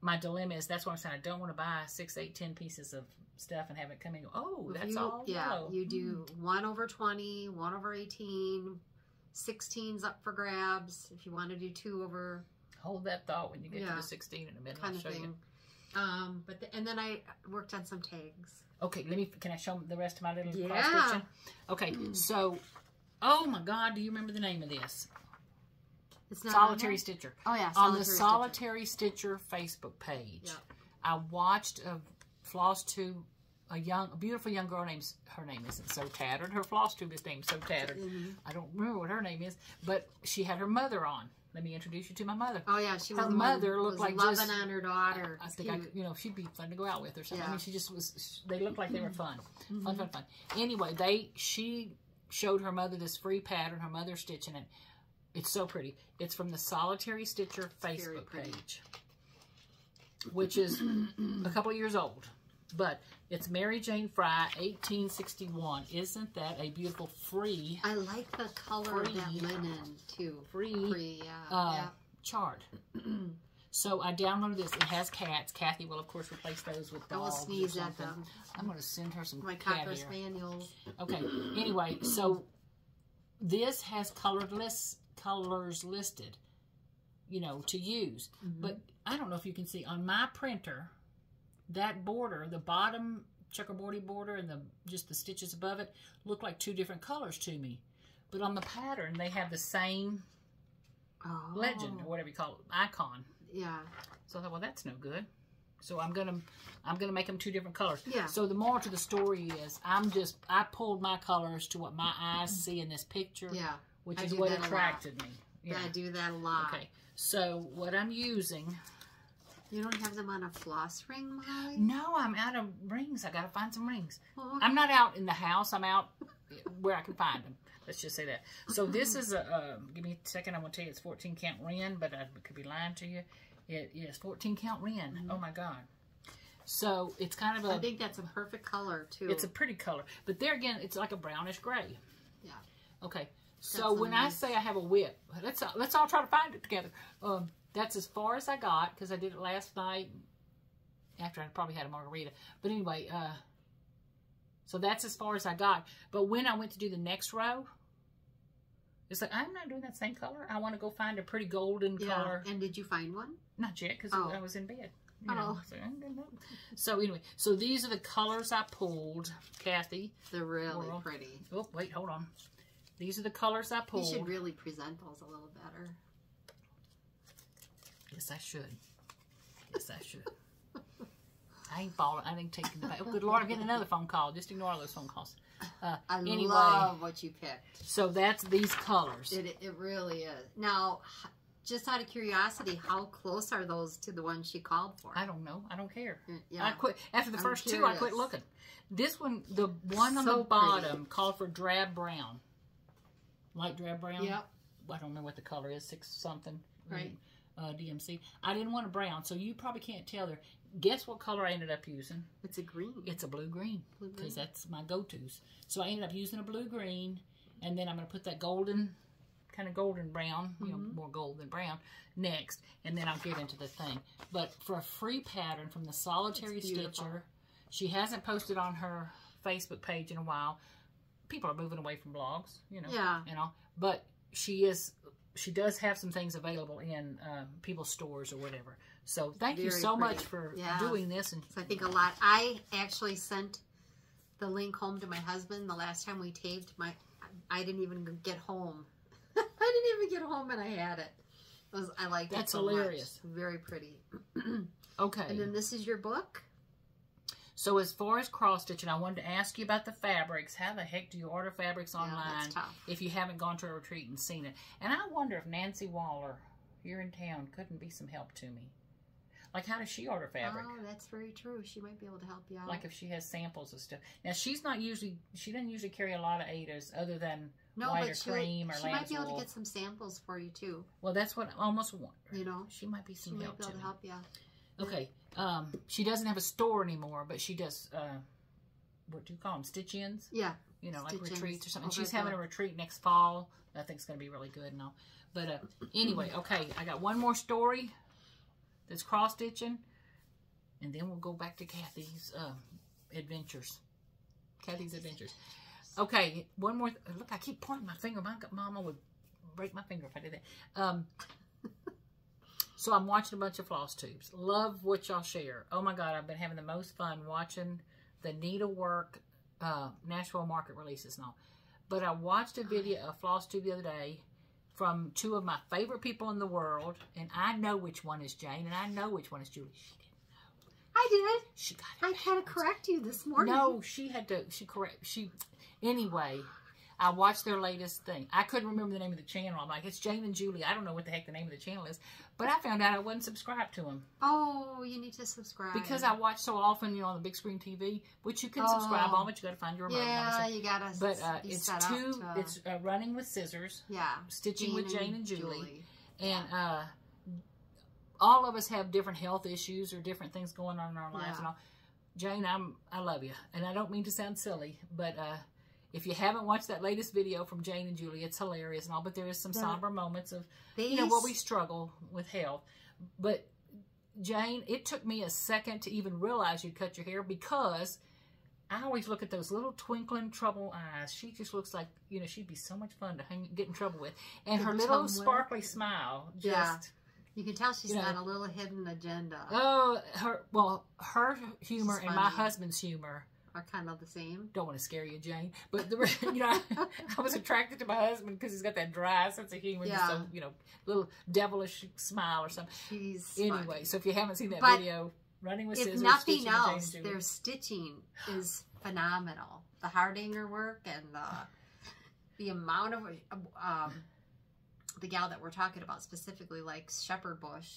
My dilemma is that's why I'm saying I don't want to buy six, eight, ten pieces of stuff and have it come in. Oh, that's you, all Yeah, you do mm-hmm. one over 20, one over 18, 16's up for grabs. If you want to do two over Hold that thought when you get to the 16 in a minute. I'll show thing. you. Um, but the, and then I worked on some tags. Okay, let me. Can I show the rest of my little Yeah. cross stitching? Okay, so, oh my God, do you remember the name of this? It's not Solitary Stitcher. Oh yeah, on the Solitary Stitcher Facebook page. Yeah. I watched a floss tube, a young, a beautiful young girl named, her name isn't Sew Tattered. Her floss tube is named Sew Tattered. Mhm. I don't remember what her name is, but she had her mother on. Let me introduce you to my mother. Oh yeah, she Her was mother looked was like loving just- on her daughter. I It's think I, cute. you know, she'd be fun to go out with or something. I mean, she just was. They looked like they were fun, Mm-hmm. fun, fun, fun. Anyway, they she showed her mother this free pattern. Her mother stitching it. It's so pretty. It's from the Solitary Stitcher very Facebook page, which is a couple of years old. But it's Mary Jane Fry, 1861. Isn't that a beautiful free I like the color of that linen too. free Free, yeah. uh, yeah. chart? so I downloaded this. It has cats. Kathy will of course replace those with I will dogs. sneeze at them. I'm going to send her some My cocker spaniels. Okay. Anyway, so this has colored lists, colors listed, you know, to use. Mm-hmm. But I don't know if you can see on my printer that border, the bottom checkerboardy border and the just the stitches above it look like two different colors to me. But on the pattern, they have the same Oh. legend or whatever you call it, icon. Yeah. So I thought, well, that's no good. So I'm gonna, I'm gonna make them two different colors. Yeah. So the moral to the story is, I'm just, I pulled my colors to what my eyes see in this picture, Yeah. which I is what that a lot. attracted me. Yeah. I do that a lot. Okay. So what I'm using, You don't have them on a floss ring, Molly? no, I'm out of rings. I gotta find some rings. Oh, I'm not out in the house. I'm out where I can find them. Let's just say that. So this is a. Uh, give me a second. I'm gonna tell you it's 14 count Ren, but I could be lying to you. It is 14 count Ren. Oh my god. So it's kind of a. I think that's a perfect color too. It's a pretty color, but there again, it's like a brownish gray. Yeah. Okay. So That's when nice. I say I have a WIP, let's let's all try to find it together. Um, that's as far as I got because I did it last night after I probably had a margarita. But anyway, uh, so that's as far as I got. But when I went to do the next row, it's like I'm not doing that same color. I want to go find a pretty golden yeah. color. And did you find one? Not yet because Oh. I was in bed. You know, Oh. so, I don't know. so anyway, so these are the colors I pulled, Kathy. They're really Well, pretty. Oh wait, hold on. These are the colors I pulled. You should really present those a little better. Yes, I should. Yes, I should. I ain't falling. I ain't taking the back. Oh, good Lord, I'm getting another phone call. Just ignore all those phone calls. Uh, I anyway, love what you picked. so that's these colors. It, it really is. Now, just out of curiosity, how close are those to the ones she called for? I don't know. I don't care. yeah. I quit after the I'm first two. I quit looking. This one, the one on So the bottom, called for drab brown, light drab brown. Yep. I don't know what the color is. Six something. Right. Uh, DMC. I didn't want a brown, so you probably can't tell there. Guess what color I ended up using? It's a green. It's a blue green Blue because that's my go-to's. So I ended up using a blue green, and then I'm going to put that golden, kind of golden brown, you know, Mhm. more gold than brown, next, and then I'll get into the thing. But for a free pattern from the Solitary Stitcher, she hasn't posted on her Facebook page in a while. People are moving away from blogs, you know, Yeah. you know, but she is. She does have some things available in um, people's stores or whatever. So thank you Very so much for Yeah. doing this and So I think a lot. I actually sent the link home to my husband the last time we taped. My, I didn't even get home. I didn't even get home and I had it. It was I liked That's it so hilarious. much. Very pretty. okay. And then this is your book. So as far as cross stitching, I wanted to ask you about the fabrics. How the heck do you order fabrics online tough. if you haven't gone to a retreat and seen it? And I wonder if Nancy Waller here in town couldn't be some help to me. Like, how does she order fabric? Oh, that's very true. She might be able to help you out. Like if she has samples of stuff. Now she's not usually she doesn't usually carry a lot of Aidas other than no, white or she, cream or she might be able wool. to get some samples for you too. Well, that's what I almost want. You know, She might be she some might help be to able to me. help you. Okay. Um, she doesn't have a store anymore, but she does. Uh, what do you call them? Stitch ins. Yeah. You know, like retreats or something. She's having a retreat next fall. I think it's going to be really good and all. But uh, anyway, okay. I got one more story. That's cross stitching, and then we'll go back to Kathy's uh, adventures. Kathy's adventures. Okay, one more. Look, I keep pointing my finger. My mama would break my finger if I did that. Um, so I'm watching a bunch of floss tubes. Love what y'all share. Oh my God, I've been having the most fun watching the needlework uh, Nashville market releases and all. But I watched a video of floss tube the other day from two of my favorite people in the world, and I know which one is Jane, and I know which one is Julie. She didn't. Know. I did. She got It I had to correct you this morning. No, she had to. She correct. She anyway. I watched their latest thing. I couldn't remember the name of the channel. I'm like, it's Jane and Julie. I don't know what the heck the name of the channel is, but I found out I wasn't subscribed to them Oh, you need to subscribe. because I watch so often, you know, on the big screen TV, which you can Oh. subscribe on, but you got to find your remote. Yeah, you gotta. But uh, it's two. to- It's uh, running with scissors, yeah. stitching with Jane and Julie. Julie. and uh, all of us have different health issues or different things going on in our lives Yeah. and all. Jane, I'm I love you, and I don't mean to sound silly, but uh, if you haven't watched that latest video from Jane and Julie, it's hilarious and all. But there is some The- somber moments of These, you know what we struggle with health. But Jane, it took me a second to even realize you'd cut your hair because. I always look at those little twinkling trouble eyes. She just looks like, you know, she'd be so much fun to hang, get in trouble with. And her little with. sparkly smile just Yeah. You can tell she's You know. got a little hidden agenda. Oh, her well, her humor and my husband's humor. Are kind of the same. Don't want to scare you, Jane, but the you know I, I was attracted to my husband because he's got that dry sense of humor, just Yeah. so you know, little devilish smile or something. She's Anyway, funny. so if you haven't seen that But video, running with if scissors, nothing Stitching with Jane else, their stitching is phenomenal. The hardanger work and the the amount of um, the gal that we're talking about specifically likes shepherd bush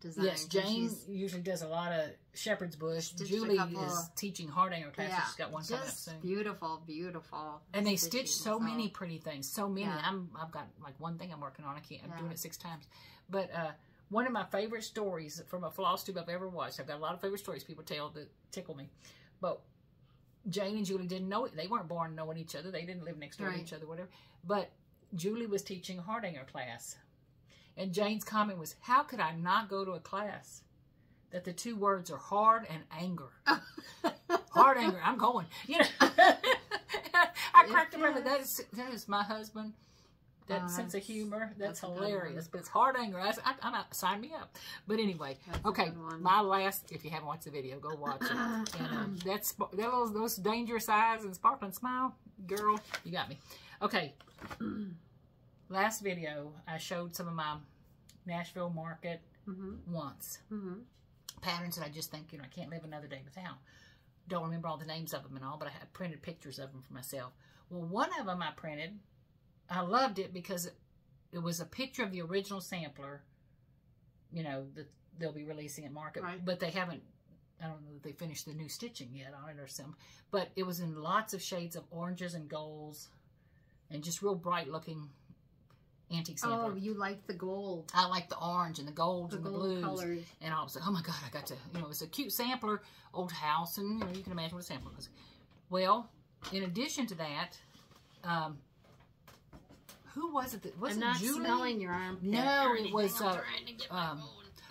design. Yes, Jane usually does a lot of shepherd's bush. Julie is teaching hardanger classes. yeah, She's got one coming up soon. beautiful, beautiful. And they stitch so so- many pretty things, so many. Yeah. I'm I've got like one thing I'm working on. I can't. I'm Yeah. doing it six times. But uh, one of my favorite stories from a floss tube I've ever watched. I've got a lot of favorite stories people tell that tickle me. But Jane and Julie didn't know it. They weren't born knowing each other. They didn't live next door to each other, whatever. But Julie was teaching Hardanger class, and Jane's comment was, "How could I not go to a class that the two words are hard and anger?" hard anger. I'm going. You know, I cracked up. That is that is my husband. That Oh, sense of humor. That's, that's hilarious. But it's hard anger. I, I, I'm not, sign me up. But anyway, That's okay. My last. If you haven't watched the video, go watch it. And um, that's that little those dangerous eyes and sparkling smile, girl. You got me. Okay. last video, I showed some of my Nashville market hmm once hmm patterns that I just think, you know, I can't live another day without. Don't remember all the names of them and all, but I had printed pictures of them for myself. Well, one of them I printed, I loved it because it, it was a picture of the original sampler, you know, that they'll be releasing at market, Right. but they haven't. I don't know that they finished the new stitching yet on it or some, but it was in lots of shades of oranges and golds, and just real bright looking antique sampler. Oh, you like the gold, I like the orange and the golds the and the gold blues. colors. And I was like, oh my God, I got to, you know, it's a cute sampler, old house, and, you know, you can imagine what a sampler was. Well, in addition to that, um, who was it that, was I'm it not Julie? smelling your armpit. No, it was, uh, trying to get my um.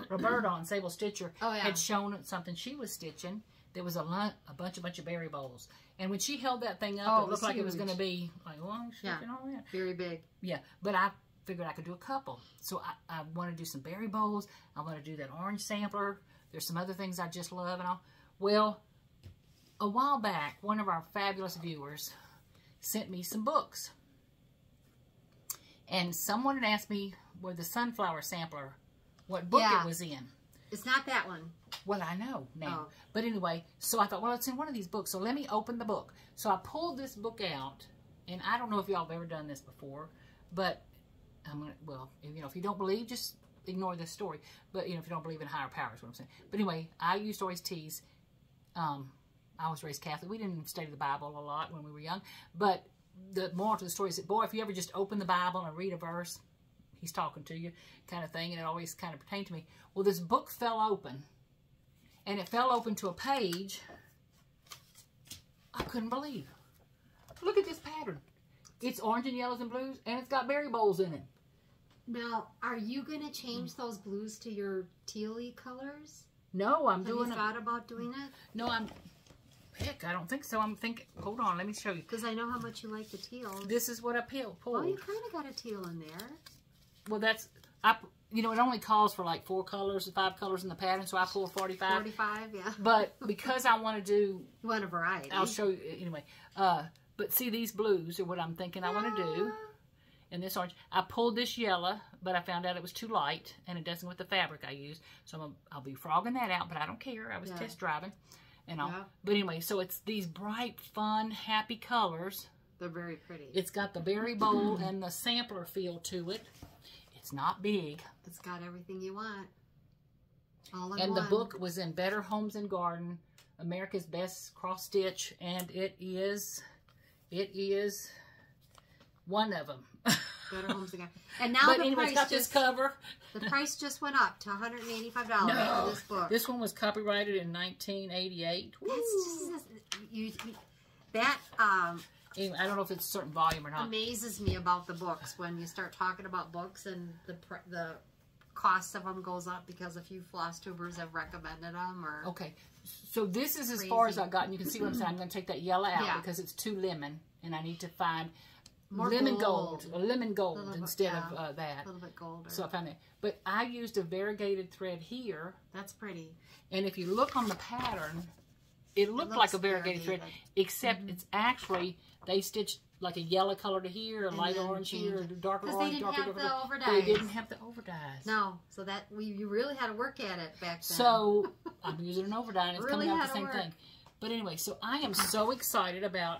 Roberta on Sable Stitcher Oh, yeah. had shown something she was stitching. There was a lot, a bunch, a bunch of berry bowls. And when she held that thing up, Oh, it looked like it was going to be like, well, Yeah. all that. Very big. Yeah, but I figured I could do a couple. So I, I want to do some berry bowls. I want to do that orange sampler. There's some other things I just love and all. Well, a while back, one of our fabulous viewers sent me some books. And someone had asked me where the sunflower sampler, what book Yeah. it was in. It's not that one. Well, I know now. Oh. But anyway, so I thought, well, it's in one of these books, so let me open the book. So I pulled this book out, and I don't know if y'all have ever done this before, but I'm gonna, well, you know, if you don't believe, just ignore this story. But, you know, if you don't believe in higher powers, what I'm saying. But anyway, I used to always tease. Um, I was raised Catholic. We didn't study the Bible a lot when we were young. But the moral to the story is that, boy, if you ever just open the Bible and read a verse, he's talking to you kind of thing. And it always kind of pertained to me. Well, this book fell open. And it fell open to a page I couldn't believe. Look at this pattern. It's orange and yellows and blues, and it's got berry bowls in it. Now, are you going to change those blues to your tealy colors? No, I'm Have doing you it. thought about doing it? No, I'm. Heck, I don't think so. I'm thinking. Hold on, let me show you. Because I know how much you like the teals. This is what I peel, Well, you kind of got a teal in there. Well, that's I. You know, it only calls for like four colors, or five colors in the pattern, so I pulled 45. 45, yeah. But because I want to do, You want a variety. I'll show you anyway. Uh, but see these blues are what I'm thinking I want to do. And this orange. I pulled this yellow, but I found out it was too light, and it doesn't go with the fabric I use. So I'm, I'll be frogging that out, but I don't care. I was Yeah. test driving, and all. Yeah. But anyway, so it's these bright, fun, happy colors. They're very pretty. It's got the berry bowl and the sampler feel to it. It's not big, It's got everything you want. All in and one. the book was in Better Homes and Garden, America's Best Cross Stitch, and it is, it is one of them. Better Homes Again. And now but the anyway, price got this just cover. the price just went up to $185 for this book. This one was copyrighted in 1988. That's just you, that um, Anyway, I don't know if it's a certain volume or not. amazes me about the books when you start talking about books and the the cost of them goes up because a few floss tubers have recommended them or Okay, so this is as far as I've gotten. You can see what I'm saying. I'm going to take that yellow out Yeah. because it's too lemon, and I need to find More lemon gold, gold. lemon gold bit- instead yeah. of uh, a that. little bit golder. So I found that. But I used a variegated thread here, That's pretty. and if you look on the pattern, it looked looks like a variegated thread, variegated. except it's actually they stitched like a yellow color to here, a And light orange here, a it. darker 'Cause they didn't darker, have darker. the darker. They overdyes. didn't have the overdyes. No, so that we you really had to work at it back then. So I'm using an overdye and it's Really coming out the same work. thing. But anyway, so I am so excited about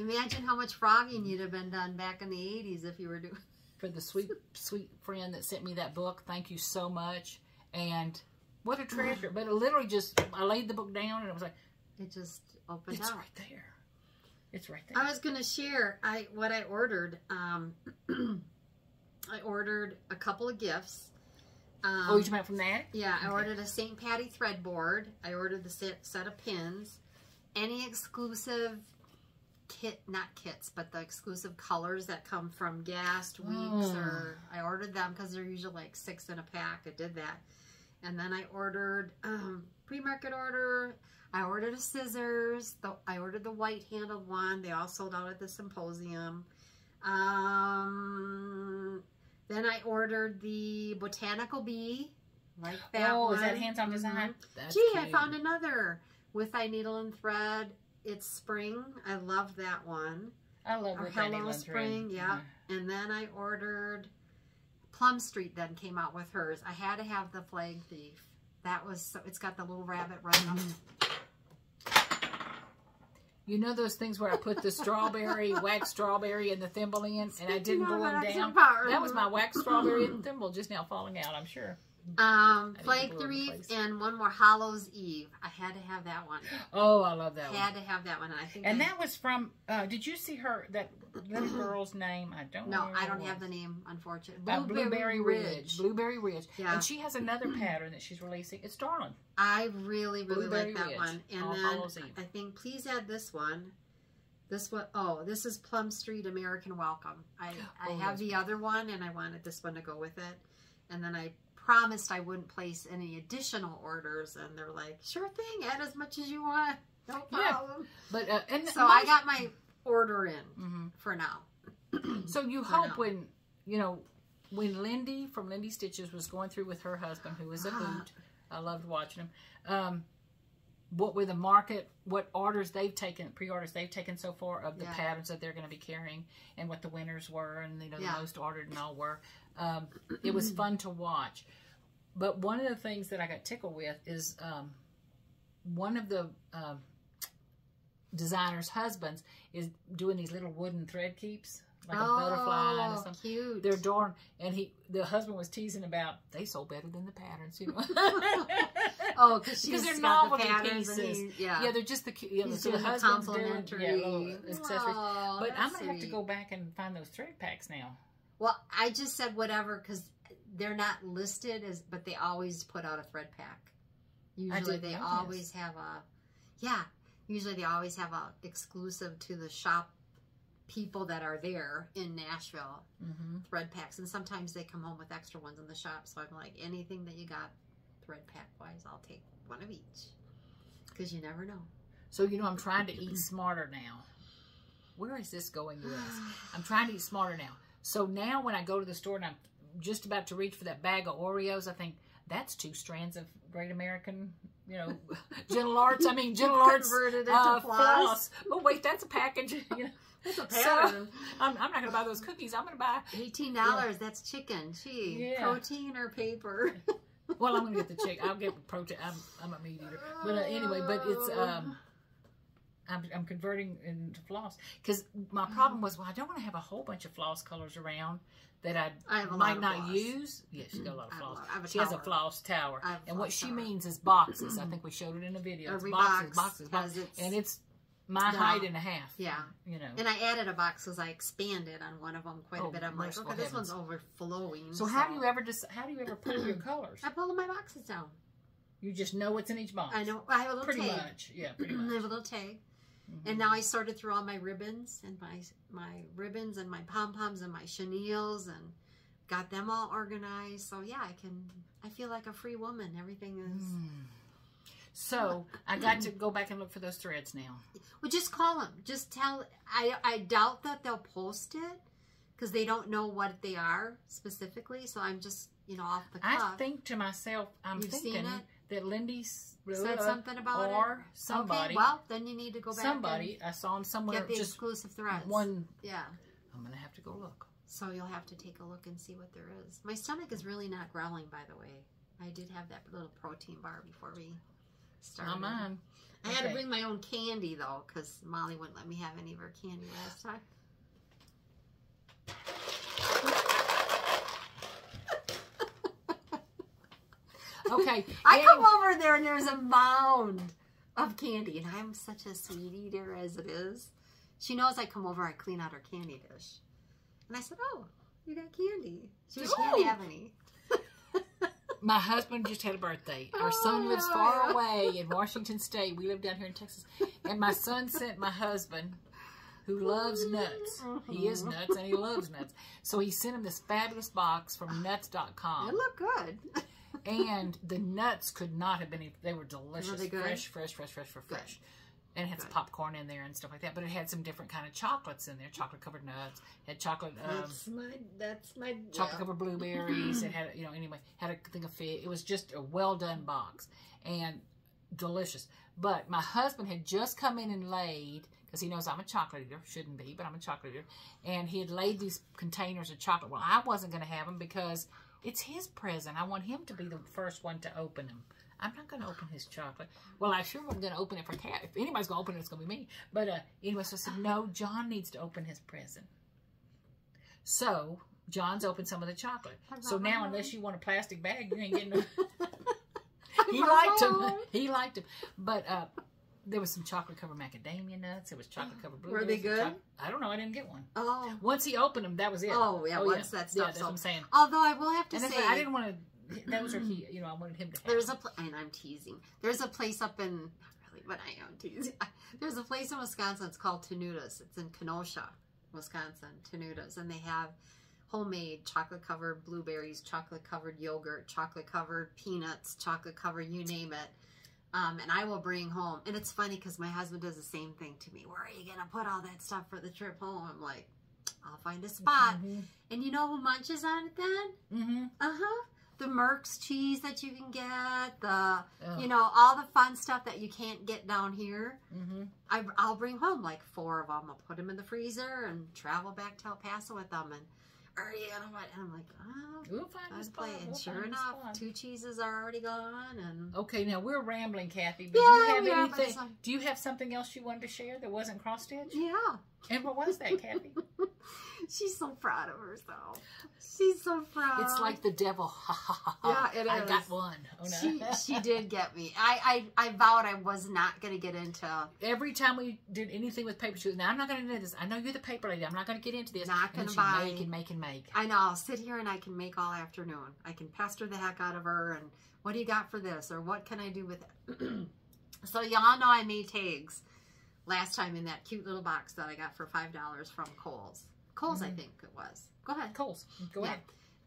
imagine how much frogging you'd have been done back in the '80s if you were doing. for the sweet sweet friend that sent me that book. Thank you so much. And what a treasure. But it literally just I laid the book down and it was like It just opened it's up. right there. It's right there. I was gonna share I what I ordered. Um, I ordered a couple of gifts. Um, oh, you came out from that? yeah, I ordered a St. Patty thread board. I ordered the set, set of pins. Any exclusive kit, not kits, but the exclusive colors that come from Gast, Weeks, Mm. or I ordered them because they're usually like six in a pack. I did that. And then I ordered um, pre-market order. I ordered a scissors. The, I ordered the white handled one. They all sold out at the symposium. Um, then I ordered the botanical bee. Like that oh, one. is that hands-on design? That's Gee, I found another with I needle and thread. It's spring. I love that one. I love Or what Hello England Spring, thread. yeah. And then I ordered Plum Street. Then came out with hers. I had to have the Flag Thief. That was so. It's got the little rabbit running up. You know those things where I put the strawberry, wax strawberry and the thimble in, and I didn't Speaking glue of them down? That was my wax strawberry and thimble just now falling out, I'm sure. Um, I Flag didn't glue it in Thief place. and one more Hallow's Eve. I had to have that one. Oh, I love that one. Had to have that one. And I think. And I, that was from, uh, did you see her, that little girl's name? I don't no, know. I don't have the name. Unfortunately, Uh, Blueberry Ridge. Blueberry Ridge. Yeah. And she has another pattern that she's releasing. It's darling. I really, really Blueberry like that Ridge, one. And All then Eve. I think please add this one. This one, oh, this is Plum Street American Welcome. I, I Oh, have that's the other one and I wanted this one to go with it. And then I promised I wouldn't place any additional orders. And they're like, sure thing, add as much as you want. No Yeah. problem. But, uh, and So I got my order in hmm for now. So you For hope now. when, you know, when Lindy from Lindy Stitches was going through with her husband, who was a hoot, I loved watching him. Um, what with the market, what orders they've taken, pre-orders they've taken so far of the Yeah. patterns that they're going to be carrying, and what the winners were, and you know Yeah. the most ordered and all were. Um, it was fun to watch. But one of the things that I got tickled with is um, one of the um, designers' husbands is doing these little wooden thread keeps like a butterfly and Oh, something. cute. They're adorned, and he, the husband was teasing about they sold better than the patterns, you know. oh, because they're novelty pieces. yeah. yeah, they're just the cute. You know, so the husband's doing yeah, little accessories. Oh, but I'm gonna have to go back and find those thread packs now. Well, I just said whatever because they're not listed as, but they always put out a thread pack. Usually, they know always have a, yeah. Usually, they always have a exclusive to the shop people that are there in Nashville Mm-hmm. thread packs, and sometimes they come home with extra ones in the shop. So I'm like, anything that you got thread pack wise, I'll take one of each because you never know. So you know, I'm trying to eat smarter now. Where is this going, you ask? I'm trying to eat smarter now. So now when I go to the store and I'm just about to reach for that bag of Oreos, I think that's two strands of Great American, you know, Gentle Arts. I mean, Gentle Arts Converted into uh, floss. floss. Oh wait, that's a package. You know, That's a So- I'm, I'm not gonna buy those cookies. I'm gonna buy. Eighteen dollars. That's chicken. Gee, Yeah. protein or paper. Well, I'm gonna get the chick. I'll get protein. I'm, I'm a meat eater. But uh, anyway, but it's um. I'm, I'm converting into floss because my problem mm-hmm. was well I don't want to have a whole bunch of floss colors around that I, I have a lot might not floss. use. Yeah, she's got a lot of I have a floss. A she has a floss tower, a and what floss she tower. means is boxes. I mm-hmm. think we showed it in a video. It's Every boxes, box boxes, boxes, its- and it's my Yeah. height and a half. Yeah. you know. And I added a box because I expanded on one of them quite Oh, a bit. I'm like, okay, this one's overflowing. so how do you ever just how do you ever pull your colors? I pull my boxes down. You just know what's in each box. I know. I have a little Pretty tag. much, yeah, pretty much. I have a little tag. Mhm. And now I sorted through all my ribbons and my my ribbons and my pom poms and my chenilles and got them all organized. So yeah, I can. I feel like a free woman. Everything is. Mm. So I got to go back and look for those threads now. Well, just call them. Just tell. I I doubt that they'll post it because they don't know what they are specifically. So I'm just you know off the cuff. I think to myself, I'm You've thinking seen it? That Lindy's Said something about or it. somebody, Okay, well, then you need to go back. somebody. I saw him somewhere. get the Just exclusive threads. one. Yeah. I'm gonna have to go look. So you'll have to take a look and see what there is. My stomach is really not growling, by the way. I did have that little protein bar before we started. Not mine. I had to bring my own candy though, because Molly wouldn't let me have any of her candy last time. Okay. I anyway, come over there and there's a mound of candy, and I'm such a sweet eater as it is. She knows I come over, I clean out her candy dish, and I said, "Oh, you got candy." She Ooh. can't have any. My husband just had a birthday. Our Oh, son lives far away in Washington State. We live down here in Texas. And my son sent my husband, who loves nuts. He is Mhm. nuts and he loves nuts. So he sent him this fabulous box from nuts.com. It looked good. And the nuts could not have been they were delicious Were they good? fresh fresh fresh fresh fresh fresh and it had some popcorn in there and stuff like that but it had some different kind of chocolates in there chocolate covered nuts had chocolate um, that's my. That's my. chocolate covered blueberries it had you know anyway had a thing of fig it was just a well done box and delicious but my husband had just come in and laid because he knows I'm a chocolate eater shouldn't be but I'm a chocolate eater and he had laid these containers of chocolate well I wasn't going to have them because it's his present. I want him to be the first one to open them. I'm not going to open his chocolate. Well, I sure am going to open it for Cat. If anybody's going to open it, it's going to be me. But uh, anyway, so I said, no, John needs to open his present. So John's opened some of the chocolate. So now, unless you want a plastic bag, you ain't getting no. he liked them. He liked them. But uh, there was some chocolate covered macadamia nuts. There was chocolate covered blueberries. Were they good? I don't know. I didn't get one. Oh. Once he opened them, that was it. Oh yeah. Oh, once that yeah, that's what. I'm saying. Although I will have to And say, I didn't want to. Those are he. You know, I wanted him to. Have there's them. a pl- and I'm teasing. There's a place up in not really, but I am teasing. There's a place in Wisconsin. It's called Tenutas. It's in Kenosha, Wisconsin. Tenutas, and they have homemade chocolate covered blueberries, chocolate covered yogurt, chocolate covered peanuts, chocolate covered you name it. Um, and I will bring home. And it's funny because my husband does the same thing to me. Where are you gonna put all that stuff for the trip home? I'm like, I'll find a spot. Mhm. And you know who munches on it then? Mhm. Uh huh. The Merkts cheese that you can get, the Oh. you know all the fun stuff that you can't get down here. Mhm. I, I'll bring home like four of them. I'll put them in the freezer and travel back to El Paso with them. And are you gonna what? And I'm like, oh, We'll find fun spot. play. And We'll sure enough, spot. two cheeses are already gone. And Okay, now we're rambling, Kathy. But Yeah, do you have anything? Do you have something else you wanted to share that wasn't cross stitch? yeah, And what was that, Kathy? She's so proud of herself. She's so proud. It's like the devil. Yeah, it I got one. Oh, no. she she did get me. I I, I vowed I was not going to get into Every time we did anything with paper, she was, now I'm not going to do this. I know you're the paper lady. I'm not going to get into this. Not gonna she'd buy. Make and make and make. I know. I'll sit here and I can make all afternoon. I can pester the heck out of her and what do you got for this or what can I do with it? so y'all know I made tags last time in that cute little box that I got for five dollars from Kohl's. Kohl's, I Mhm. think it was. Go ahead. Kohl's, go Yeah. ahead.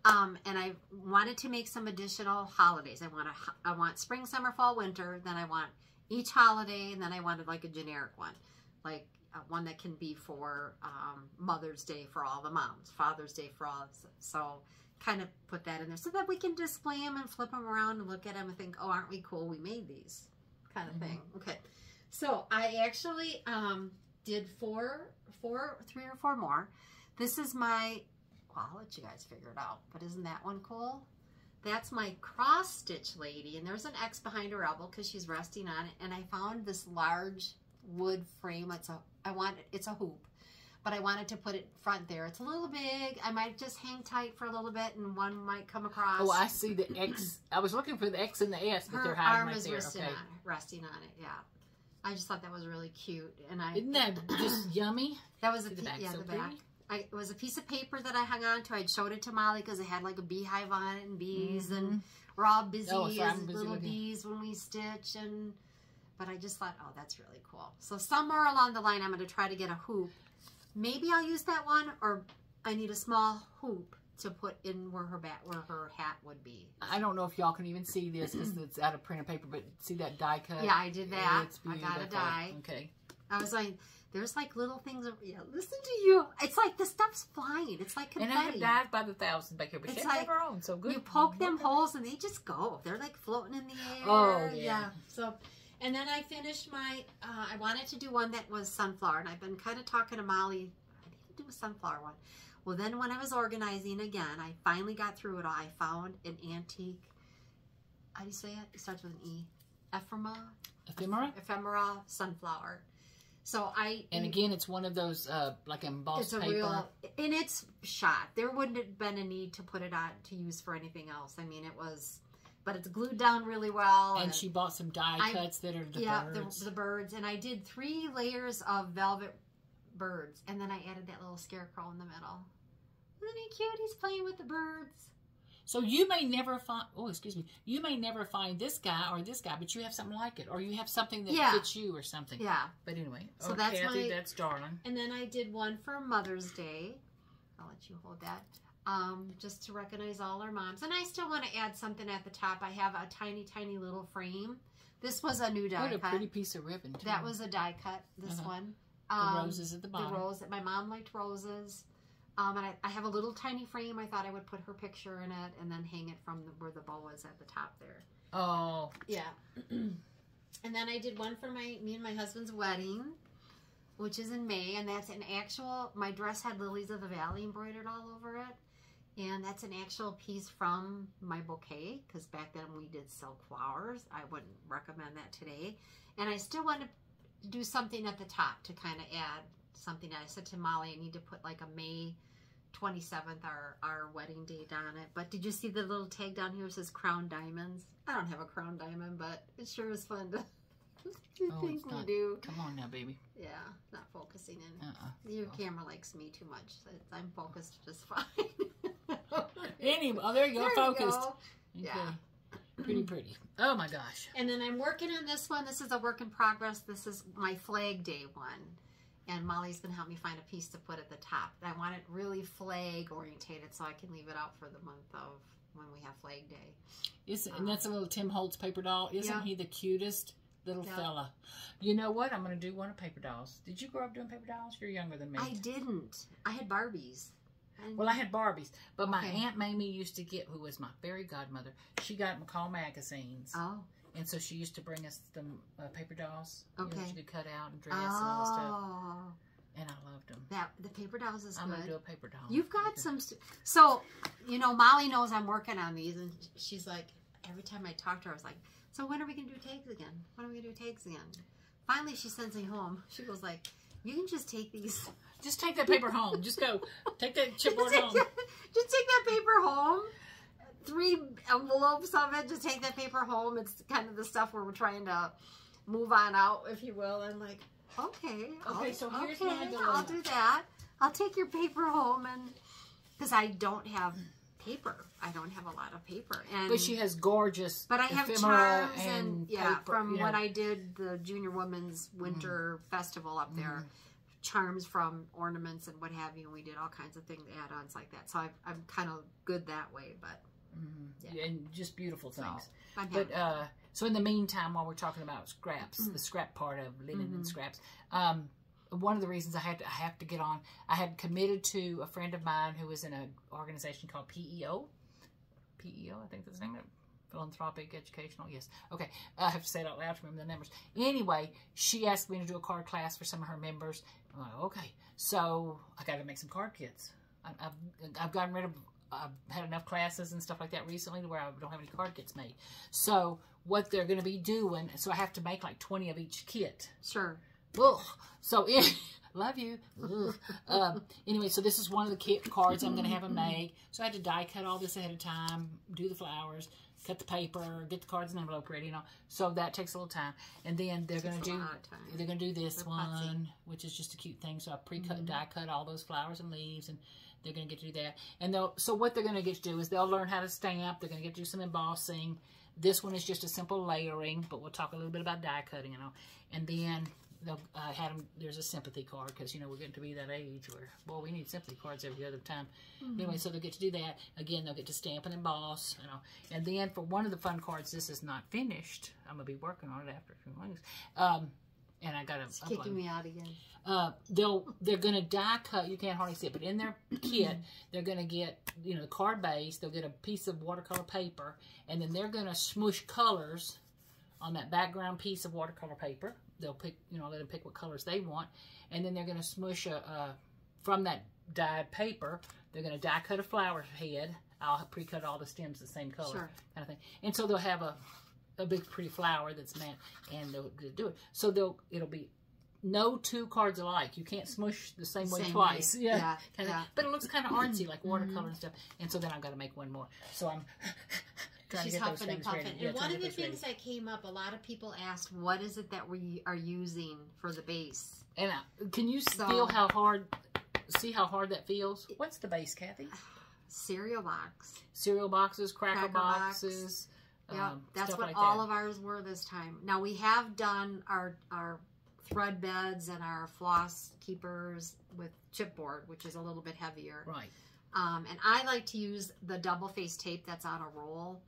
Um, and I wanted to make some additional holidays. I want a, I want spring, summer, fall, winter. Then I want each holiday, and then I wanted like a generic one, like uh, one that can be for um, Mother's Day for all the moms, Father's Day for all. So kind of put that in there so that we can display them and flip them around and look at them and think, oh, aren't we cool? We made these, kind of thing. Okay. So I actually um, did four, four, three or four more. This is my well, I'll let you guys figure it out. But isn't that one cool? That's my cross stitch lady, and there's an X behind her elbow because she's resting on it. And I found this large wood frame. It's a I want it's a hoop, but I wanted to put it front there. It's a little big. I might just hang tight for a little bit, and one might come across. Oh, I see the X. I was looking for the X and the S, but her they're hiding arm right is there. resting Okay. on. Resting on it. Yeah. I just thought that was really cute, and I Isn't that just yummy? that was a the back yeah so the pretty? back. I, it was a piece of paper that I hung on to. I'd showed it to Molly because it had like a beehive on it and bees, and mm-hmm. we're all busy Oh, so as busy little looking. bees when we stitch. And but I just thought, oh, that's really cool. So somewhere along the line, I'm going to try to get a hoop. Maybe I'll use that one, or I need a small hoop to put in where her bat, where her hat would be. I don't know if y'all can even see this because it's out of printed paper, but see that die cut? Yeah, I did that. It's I got a die. Okay. I was like, there's like little things. Of, yeah, listen to you. It's like the stuff's flying. It's like confetti. And. I have died by the thousand back here, but It's like own, so good. You poke them holes and they just go. They're like floating in the air. Oh, yeah. So, and then I finished my. Uh, I wanted to do one that was sunflower, and I've been kind of talking to Molly. I need to do a sunflower one. Well, then when I was organizing again, I finally got through it all. I found an antique. How do you say it? It starts with an E. Ephemera. Ephemera? Ephemera sunflower. So I And again, it's one of those uh, like embossed it's a paper. real and it's shot there wouldn't have been a need to put it on to use for anything else i mean it was but it's glued down really well and she bought some die I- cuts that are the yeah birds. The, the birds and i did three layers of velvet birds and then i added that little scarecrow in the middle isn't he cute he's playing with the birds So you may never find. Oh, excuse me. You may never find this guy or this guy, but you have something like it, or you have something that Yeah. fits you or something. yeah But anyway, So oh, that's Kathy, my- that's darling. and then i did one for mother's day i'll let you hold that um, just to recognize all our moms and i still want to add something at the top i have a tiny tiny little frame this was a new die What a cut. pretty piece of ribbon. Too. That was a die cut. This Uh-huh. one. the Um, roses at the bottom. The bottom. rose. My mom liked roses. Um, and I, I have a little tiny frame. I thought I would put her picture in it and then hang it from the, where the bow is at the top there. Oh, Yeah. and then I did one for my me and my husband's wedding, which is in May, and that's an actual. My dress had lilies of the valley embroidered all over it, and that's an actual piece from my bouquet. Because back then we did silk flowers. I wouldn't recommend that today, and I still want to do something at the top to kind of add something. I said to Molly, I need to put like a May. 27th, our, our wedding date on it. But did you see the little tag down here? It says Crown Diamonds. I don't have a Crown Diamond, but it sure is fun to to Oh, think we not- do. come on now, baby. Yeah, not focusing in. Uh-uh. Your camera likes me too much. I'm focused just fine. Anyway, oh, there you go, There you focused. go. Okay. Yeah. Pretty pretty. Oh my gosh. And then I'm working on this one. This is a work in progress. This is my Flag Day one. And Molly's going to help me find a piece to put at the top. I want it really flag orientated so I can leave it out for the month of when we have Flag Day. Isn't, and that's a um, little Tim Holtz paper doll. Isn't Yeah. he the cutest little Yeah. fella? You know what? I'm going to do one of paper dolls. Did you grow up doing paper dolls? You're younger than me. I didn't. I had Barbies. And Well, I had Barbies, but my Okay. aunt Mamie used to get, who was my fairy godmother. She got McCall magazines, Oh. And so she used to bring us the uh, paper dolls. You know, she could cut out and dress and all that stuff, Oh. and I loved them. That, the paper dolls is I'm good. gonna do a paper doll. You've got some. So, you know, Molly knows I'm working on these, and she's like, every time I talk to her, I was like, "So when are we gonna do tags again? When are we gonna do tags again?" Finally, she sends me home. She goes like, You can just take these. Just take that paper home. Just go. Take that chipboard home. just take that paper home. Three envelopes of it. Just take that paper home. It's kind of the stuff where we're trying to move on out, if you will. And like, okay, Okay, I'll, so here's okay, my dilemma. I'll do that. I'll take your paper home and because I don't have paper. I don't have a lot of paper. And But she has gorgeous but I have charms and, and yeah, paper, from know. when I did the Junior Women's Winter mm-hmm. Festival up there, mm-hmm. charms from ornaments and what have you. And we did all kinds of things, add-ons like that. So I, I'm kind of good that way. But Mhm. and just beautiful things. I'm. But uh, so in the meantime, while we're talking about scraps, Mm-hmm. the scrap part of linen and scraps, um, one of the reasons I had to, I have to get on, I had committed to a friend of mine who was in an organization called PEO. PEO, I think that's the name of it. Philanthropic Educational, yes. Okay, I have to say it out loud to remember the numbers. Anyway, she asked me to do a card class for some of her members. I'm like, okay, so I got to make some card kits. I, I've, I've gotten rid of, I've had enough classes and stuff like that recently to where I don't have any card kits made. So what they're going to be doing, so I have to make like 20 of each kit. sure. Ugh. So in, love you. Um, anyway, so this is one of the kit cards I'm going to have them make. So I had to die cut all this ahead of time, do the flowers, cut the paper, get the cards and envelope ready, you know. So that takes a little time. And then they're going to do lot of time. they're going to do this one, which is just a cute thing. So I pre-cut, Mm-hmm. die cut all those flowers and leaves, and they're going to get to do that. And they'll so what they're going to get to do is they'll learn how to stamp. They're going to get to do some embossing. This one is just a simple layering, but we'll talk a little bit about die cutting, you know. And then they'll uh, had them. There's a sympathy card because you know we're getting to be that age where boy we need sympathy cards every other time. Anyway, so they'll get to do that again. They'll get to stamp and emboss, you know. And then for one of the fun cards, this is not finished. I'm gonna be working on it after a few months. Um, and I got It's to kicking me out again. uh, they'll they're gonna die cut. You can't hardly see it, but in their kit, they're gonna get you know the card base. They'll get a piece of watercolor paper, and then they're gonna smush colors on that background piece of watercolor paper. They'll pick you know let them pick what colors they want, and then they're gonna smush a uh, from that dyed paper. They're gonna die cut a flower head. I'll pre-cut all the stems the same color, Sure. kind of thing. And so they'll have a a big pretty flower that's meant, and they'll, they'll do it. So they'll it'll be no two cards alike. You can't smush the same way Same twice. way. Yeah. Yeah, Kinda, yeah. But it looks kind of artsy, like watercolor mm-hmm. and stuff. And so then I've got to make one more. So I'm trying She's to get those huffing and things puffing. ready. And trying one of the get those things that came up, a lot of people asked, what is it that we are using for the base? And I, can you So- feel how hard? See how hard that feels? What's the base, Kathy? Cereal box. Cereal boxes, cracker, Cracker box. Yeah, um, that's what like all that. of ours were this time. Now we have done our our thread beds and our floss keepers with chipboard, which is a little bit heavier. Right. Um, and I like to use the double face tape that's on a roll.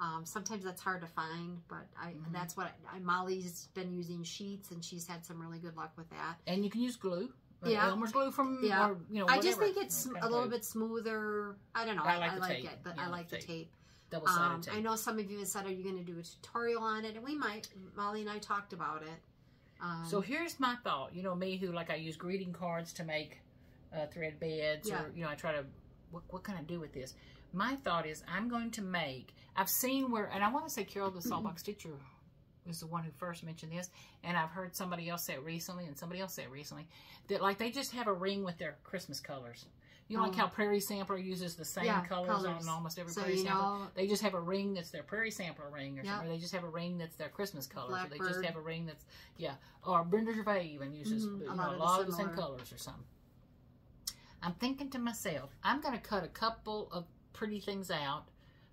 Um, sometimes that's hard to find, but I Mhm. that's what I, Molly's been using sheets, and she's had some really good luck with that. And you can use glue. Yeah. Elmer's glue from, Yeah. or, you know, I just think it's a little bit smoother. I don't know. I like I the like tape. it, but Yeah, I like the tape. tape. Double-sided Um, tape. I know some of you have said, "Are you going to do a tutorial on it?" And we might. Molly and I talked about it. Um, So here's my thought. You know me, who like I use greeting cards to make uh, thread beds, Yeah. or you know I try to. What, what can I do with this? My thought is I'm going to make. I've seen where, and I want to say Carol the Saltbox Stitcher was the one who first mentioned this, and I've heard somebody else say it recently, and somebody else say it recently that like they just have a ring with their Christmas colors. You know, like Oh. how Prairie Sampler uses the same Yeah, colors, colors. on almost every so Prairie Sampler. know, They just have a ring that's their Prairie Sampler ring, or Yeah. something. Or they just have a ring that's their Christmas colors. Or they just have a ring that's yeah. Or Brenda Gervais even uses Mhm, you a know, a lot of the same colors or something. I'm thinking to myself, I'm going to cut a couple of pretty things out,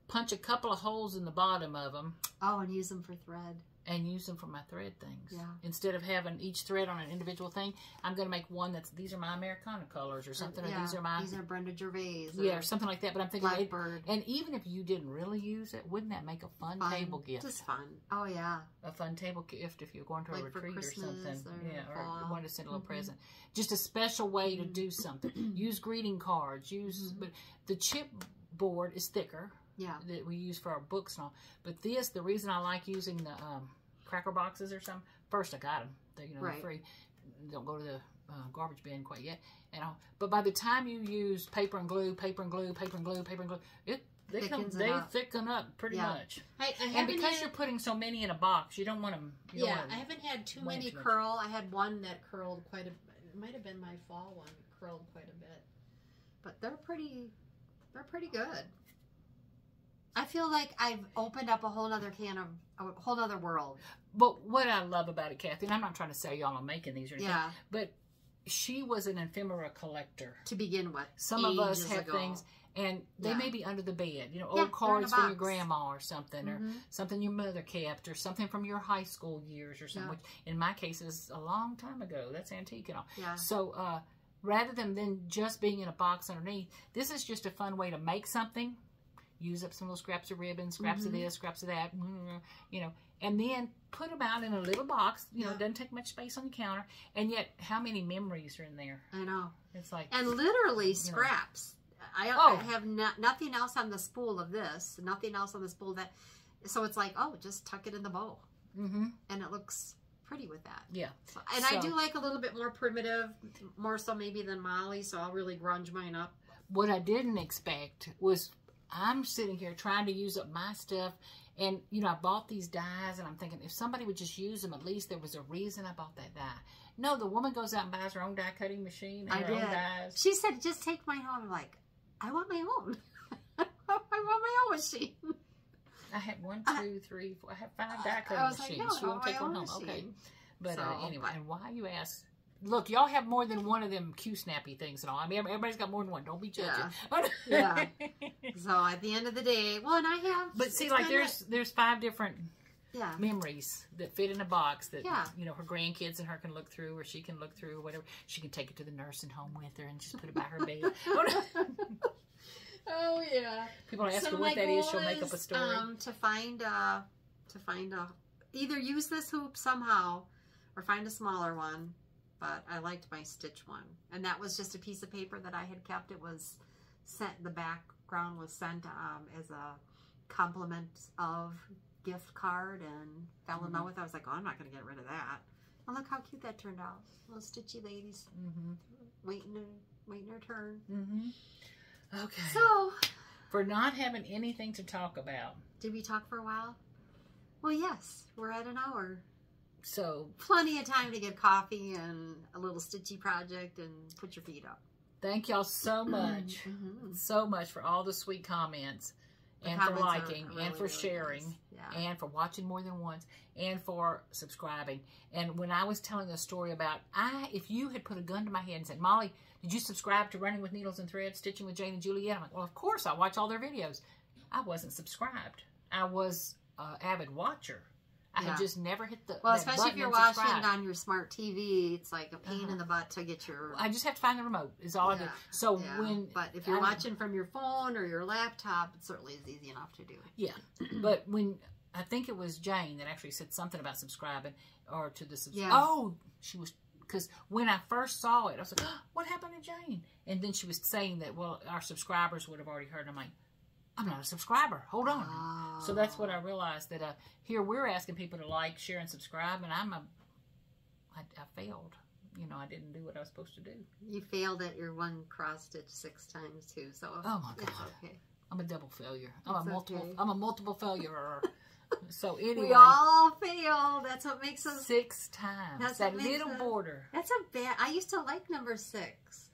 punch a couple of holes in the bottom of them, oh, and use them for thread. And use them for my thread things. Yeah. Instead of having each thread on an individual thing, I'm going to make one that's these are my Americana colors or something, yeah, or these are my these are Brenda Gervais. yeah, or or something like that. But I'm thinking, it, Blackbird. and even if you didn't really use it, wouldn't that make a fun, Fun. table gift? Just fun. Oh yeah. a fun table gift if you're going to a Like retreat or something. or yeah, or fall. you want to send a little Mhm. present. Just a special way to Mhm. do something. use greeting cards. Use, Mhm. but the chipboard is thicker Yeah. that we use for our books and all. But this, the reason I like using the um, cracker boxes or something. First, I got them. They, you know, Right. they're free. Don't go to the uh, garbage bin quite yet. And all. But by the time you use paper and glue, paper and glue, paper and glue, paper and glue, it they come, they up. thicken up pretty Yeah. much. I, I And because had, you're putting so many in a box, you don't want them. You yeah, want 'em- I haven't had too many too curl. I had one that curled quite a it might have been my fall one curled quite a bit. But they're pretty they're pretty good. I feel like I've opened up a whole other can of a whole other world. But what I love about it, Kathy, and I'm not trying to sell y'all on making these or anything, Yeah, but she was an ephemera collector. to begin with. Some of us have ago. things, and they Yeah. may be under the bed. You know, Yeah, old they're in a cards from your grandma or something, or Mhm. something your mother kept, or something from your high school years or something. Which in my case is a long time ago. That's antique and all. Yeah. So uh, rather than then just being in a box underneath, this is just a fun way to make something. Use up some little scraps of ribbon, scraps of Mhm. this, scraps of that, mm, you know, and then put them out in a little box. You know, Yeah. doesn't take much space on the counter. And yet, how many memories are in there? I know. It's like, And literally scraps. I, Oh. I have no, nothing else on the spool of this, nothing else on the spool that. So it's like, oh, just tuck it in the bowl, mm-hmm, and it looks pretty with that. yeah. So- and I do like a little bit more primitive, more so maybe than Molly. So I'll really grunge mine up. what I didn't expect was I'm sitting here trying to use up my stuff. And, you know, I bought these dies and I'm thinking if somebody would just use them, at least there was a reason I bought that die. No, the woman goes out and buys her own die cutting machine and I her own did. dies. She said, "Just take mine home." I'm like, I want my own. I want my own machine. I had one, I- two, three, four. I have five die I cutting was like, machines. no, she I won't take one own home. Okay. But So, uh, anyway, and why you ask? Look, y'all have more than one of them Q snappy things and all. I mean, everybody's got more than one. Don't be judging. Yeah. So at the end of the day, well, and I have. But see, like there's there's five different yeah. memories that fit in a box that Yeah. you know her grandkids and her can look through, or she can look through, or whatever. She can take it to the nursing home with her and just put it by her bed. Oh, no. Oh yeah. People ask So her what that is. She'll make up a story. Um, to find a, to find a, either use this hoop somehow, or find a smaller one. But I liked my stitch one, and that was just a piece of paper that I had kept. It was sent. The background was sent um, as a compliment of gift card, and fell in love Mhm. with. it. I was like, oh, I'm not going to get rid of that. And look how cute that turned out. Little stitchy ladies mm-hmm. waiting, to, waiting their turn. Mm-hmm. Okay. So, For not having anything to talk about, did we talk for a while? Well, yes, we're at an hour. So Plenty of time to get coffee and a little stitchy project and put your feet up. thank y'all so much, Mhm. so much for all the sweet comments, The and for comments are liking, really, and for really sharing. nice. Yeah. and for watching more than once and for subscribing. And when I was telling a story about I if you had put a gun to my head and said, Molly, did you subscribe to Running with Needles and Threads, Stitching with Jane and Julie? I'm like, well, of course, I watch all their videos. I wasn't subscribed. I was an avid watcher. I Yeah. just never hit the well, especially if you're watching it on your smart TV, it's like a pain Uh-huh. in the butt to get your. I just have to find the remote. Is all I do. Yeah, So yeah. when but if you're I- watching from your phone or your laptop, it certainly is easy enough to do. Yeah, but when I think it was Jane that actually said something about subscribing or to the subs- Yeah. Oh, she was because when I first saw it, I was like, oh, "What happened to Jane?" And then she was saying that well, our subscribers would have already heard. I'm like, "I'm not a subscriber. Hold on." So that's what I realized that uh, here we're asking people to like, share, and subscribe, and I'm a I, I failed. You know, I didn't do what I was supposed to do. You failed at your one cross stitch six times too, so Oh, my God. okay. I'm a double failure. I'm It's a multiple. okay. I'm a multiple failure. so anyway, We all fail. That's what makes us. six times. That's that little us- border. That's a bad. I used to like number six.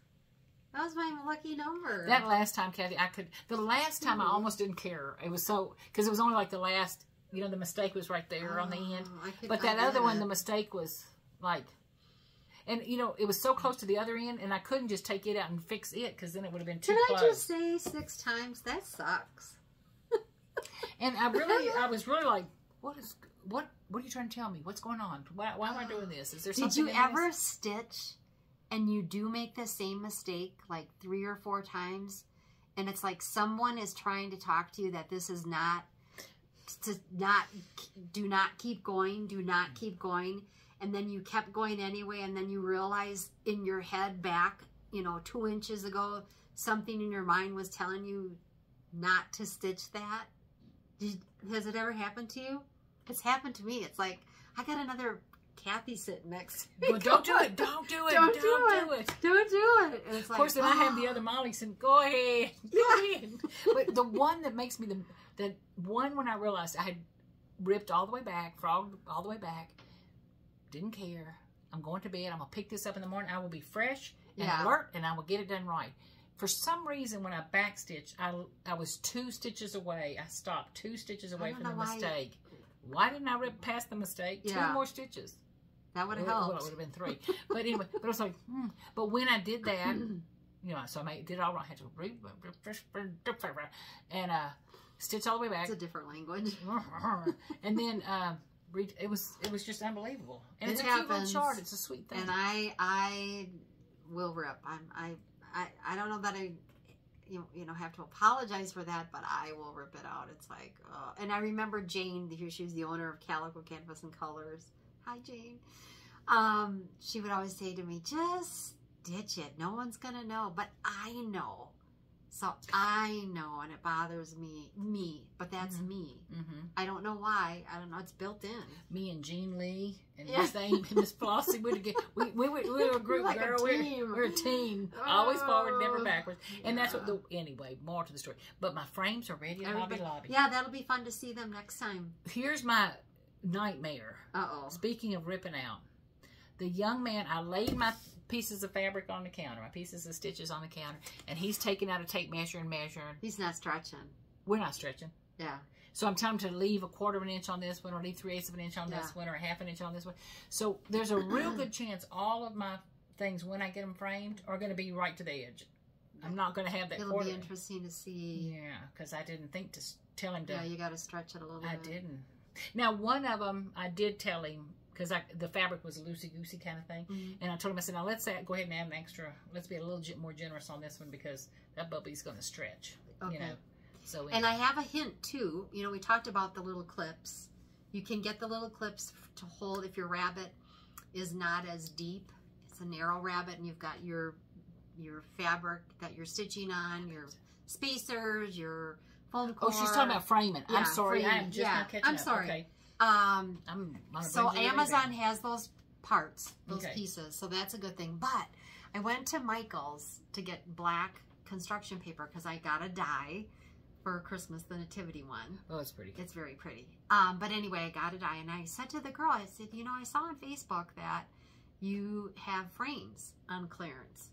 That was my lucky number. That last time, Kathy, I could. The last time I Mhm. almost didn't care. It was so because it was only like the last. You know, the mistake was right there on the end. Oh, could- But that other one, the mistake was like, and you know, it was so close to the other end, and I couldn't just take it out and fix it because then it would have been too Can I just say six times? That sucks. And I really, I was really like, what is, what, what are you trying to tell me? What's going on? Why, why am I doing this? Is there Did you ever this? stitch and you do make the same mistake like three or four times? And it's like someone is trying to talk to you that this is not to not do not keep going, do not keep going, and then you kept going anyway, and then you realize in your head back, you know, two inches ago, something in your mind was telling you not to stitch that. Did, has it ever happened to you? It's happened to me. It's like I got another Kathy sitting next to me. Well, don't do it! Don't do it! Don't Don't, do do it! Don't do it. It's Of course, then I have the oh. other ah. Molly saying, "Go ahead, go ahead." But the one that makes me the the one when I realized I had ripped all the way back, frogged all the way back, didn't care, I'm going to bed. I'm gonna pick this up in the morning. I will be fresh and Yeah. alert, and I will get it done right. For some reason, when I backstitched, I I was two stitches away. I stopped two stitches away from the mistake. Why didn't I rip past the mistake? Yeah. Two more stitches. That would have helped. well, it would have been three. But anyway, but I was like, hmm. but when I did that, you know, so I made, did it all right. I had to read and uh, stitch all the way back, It's a different language. and then uh. It was it was just unbelievable, and It it's a cute little chart. It's a sweet thing. And I I will rip. I'm I I, I don't know that I you, you know have to apologize for that, but I will rip it out. It's like uh, and I remember Jane, she was the owner of Calico Canvas and Colors. Hi Jane. Um, she would always say to me, "Just ditch it. No one's gonna know." But I know. So I know, and it bothers me, me, but that's Mhm. me. hmm I don't know why. I don't know. It's built in. Me and Jean Lee and Yeah. Miss Amy and Miss Flossie, we. We, we, were, we were a group, like a girl. We're, we're a team. Always forward, never Oh, backwards. And that's what the anyway. More to the story. But my frames are ready at Everybody- Lobby. Yeah, that'll be fun to see them next time. Here's my nightmare. Uh oh. Speaking of ripping out, the young man, I laid my pieces of fabric on the counter, my pieces of stitches on the counter, and he's taking out a tape measure and measuring. He's not stretching. We're not stretching. Yeah. So I'm telling him to leave a quarter of an inch on this one, or leave three eighths of an inch on this Yeah. one, or a half an inch on this one. So there's a real good chance all of my things, when I get them framed, are going to be right to the edge. I'm not going to have that It'll quarter. be interesting to see. Yeah, because I didn't think to tell him to. Yeah, you got to stretch it a little bit. I bit. didn't. Now, one of them, I did tell him because the fabric was a loosey goosey kind of thing, Mhm. and I told him I said, "Now let's say, go ahead and add an extra. Let's be a little bit more generous on this one because that bubbly's going to stretch." Okay. You know. So And I have a hint too. You know, we talked about the little clips. You can get the little clips to hold if your rabbet is not as deep. It's a narrow rabbet, and you've got your your fabric that you're stitching on, your spacers, your oh, she's talking about framing. Yeah, I'm sorry, I am just Yeah, now catching I'm sorry. Okay. Um, I'm so bunch of little Amazon has those parts, those Okay. pieces, so that's a good thing. But I went to Michael's to get black construction paper because I got a die for Christmas, the nativity one. Oh, it's pretty. It's very pretty. Um, but anyway, I got a die, and I said to the girl, I said, you know, I saw on Facebook that you have frames on clearance.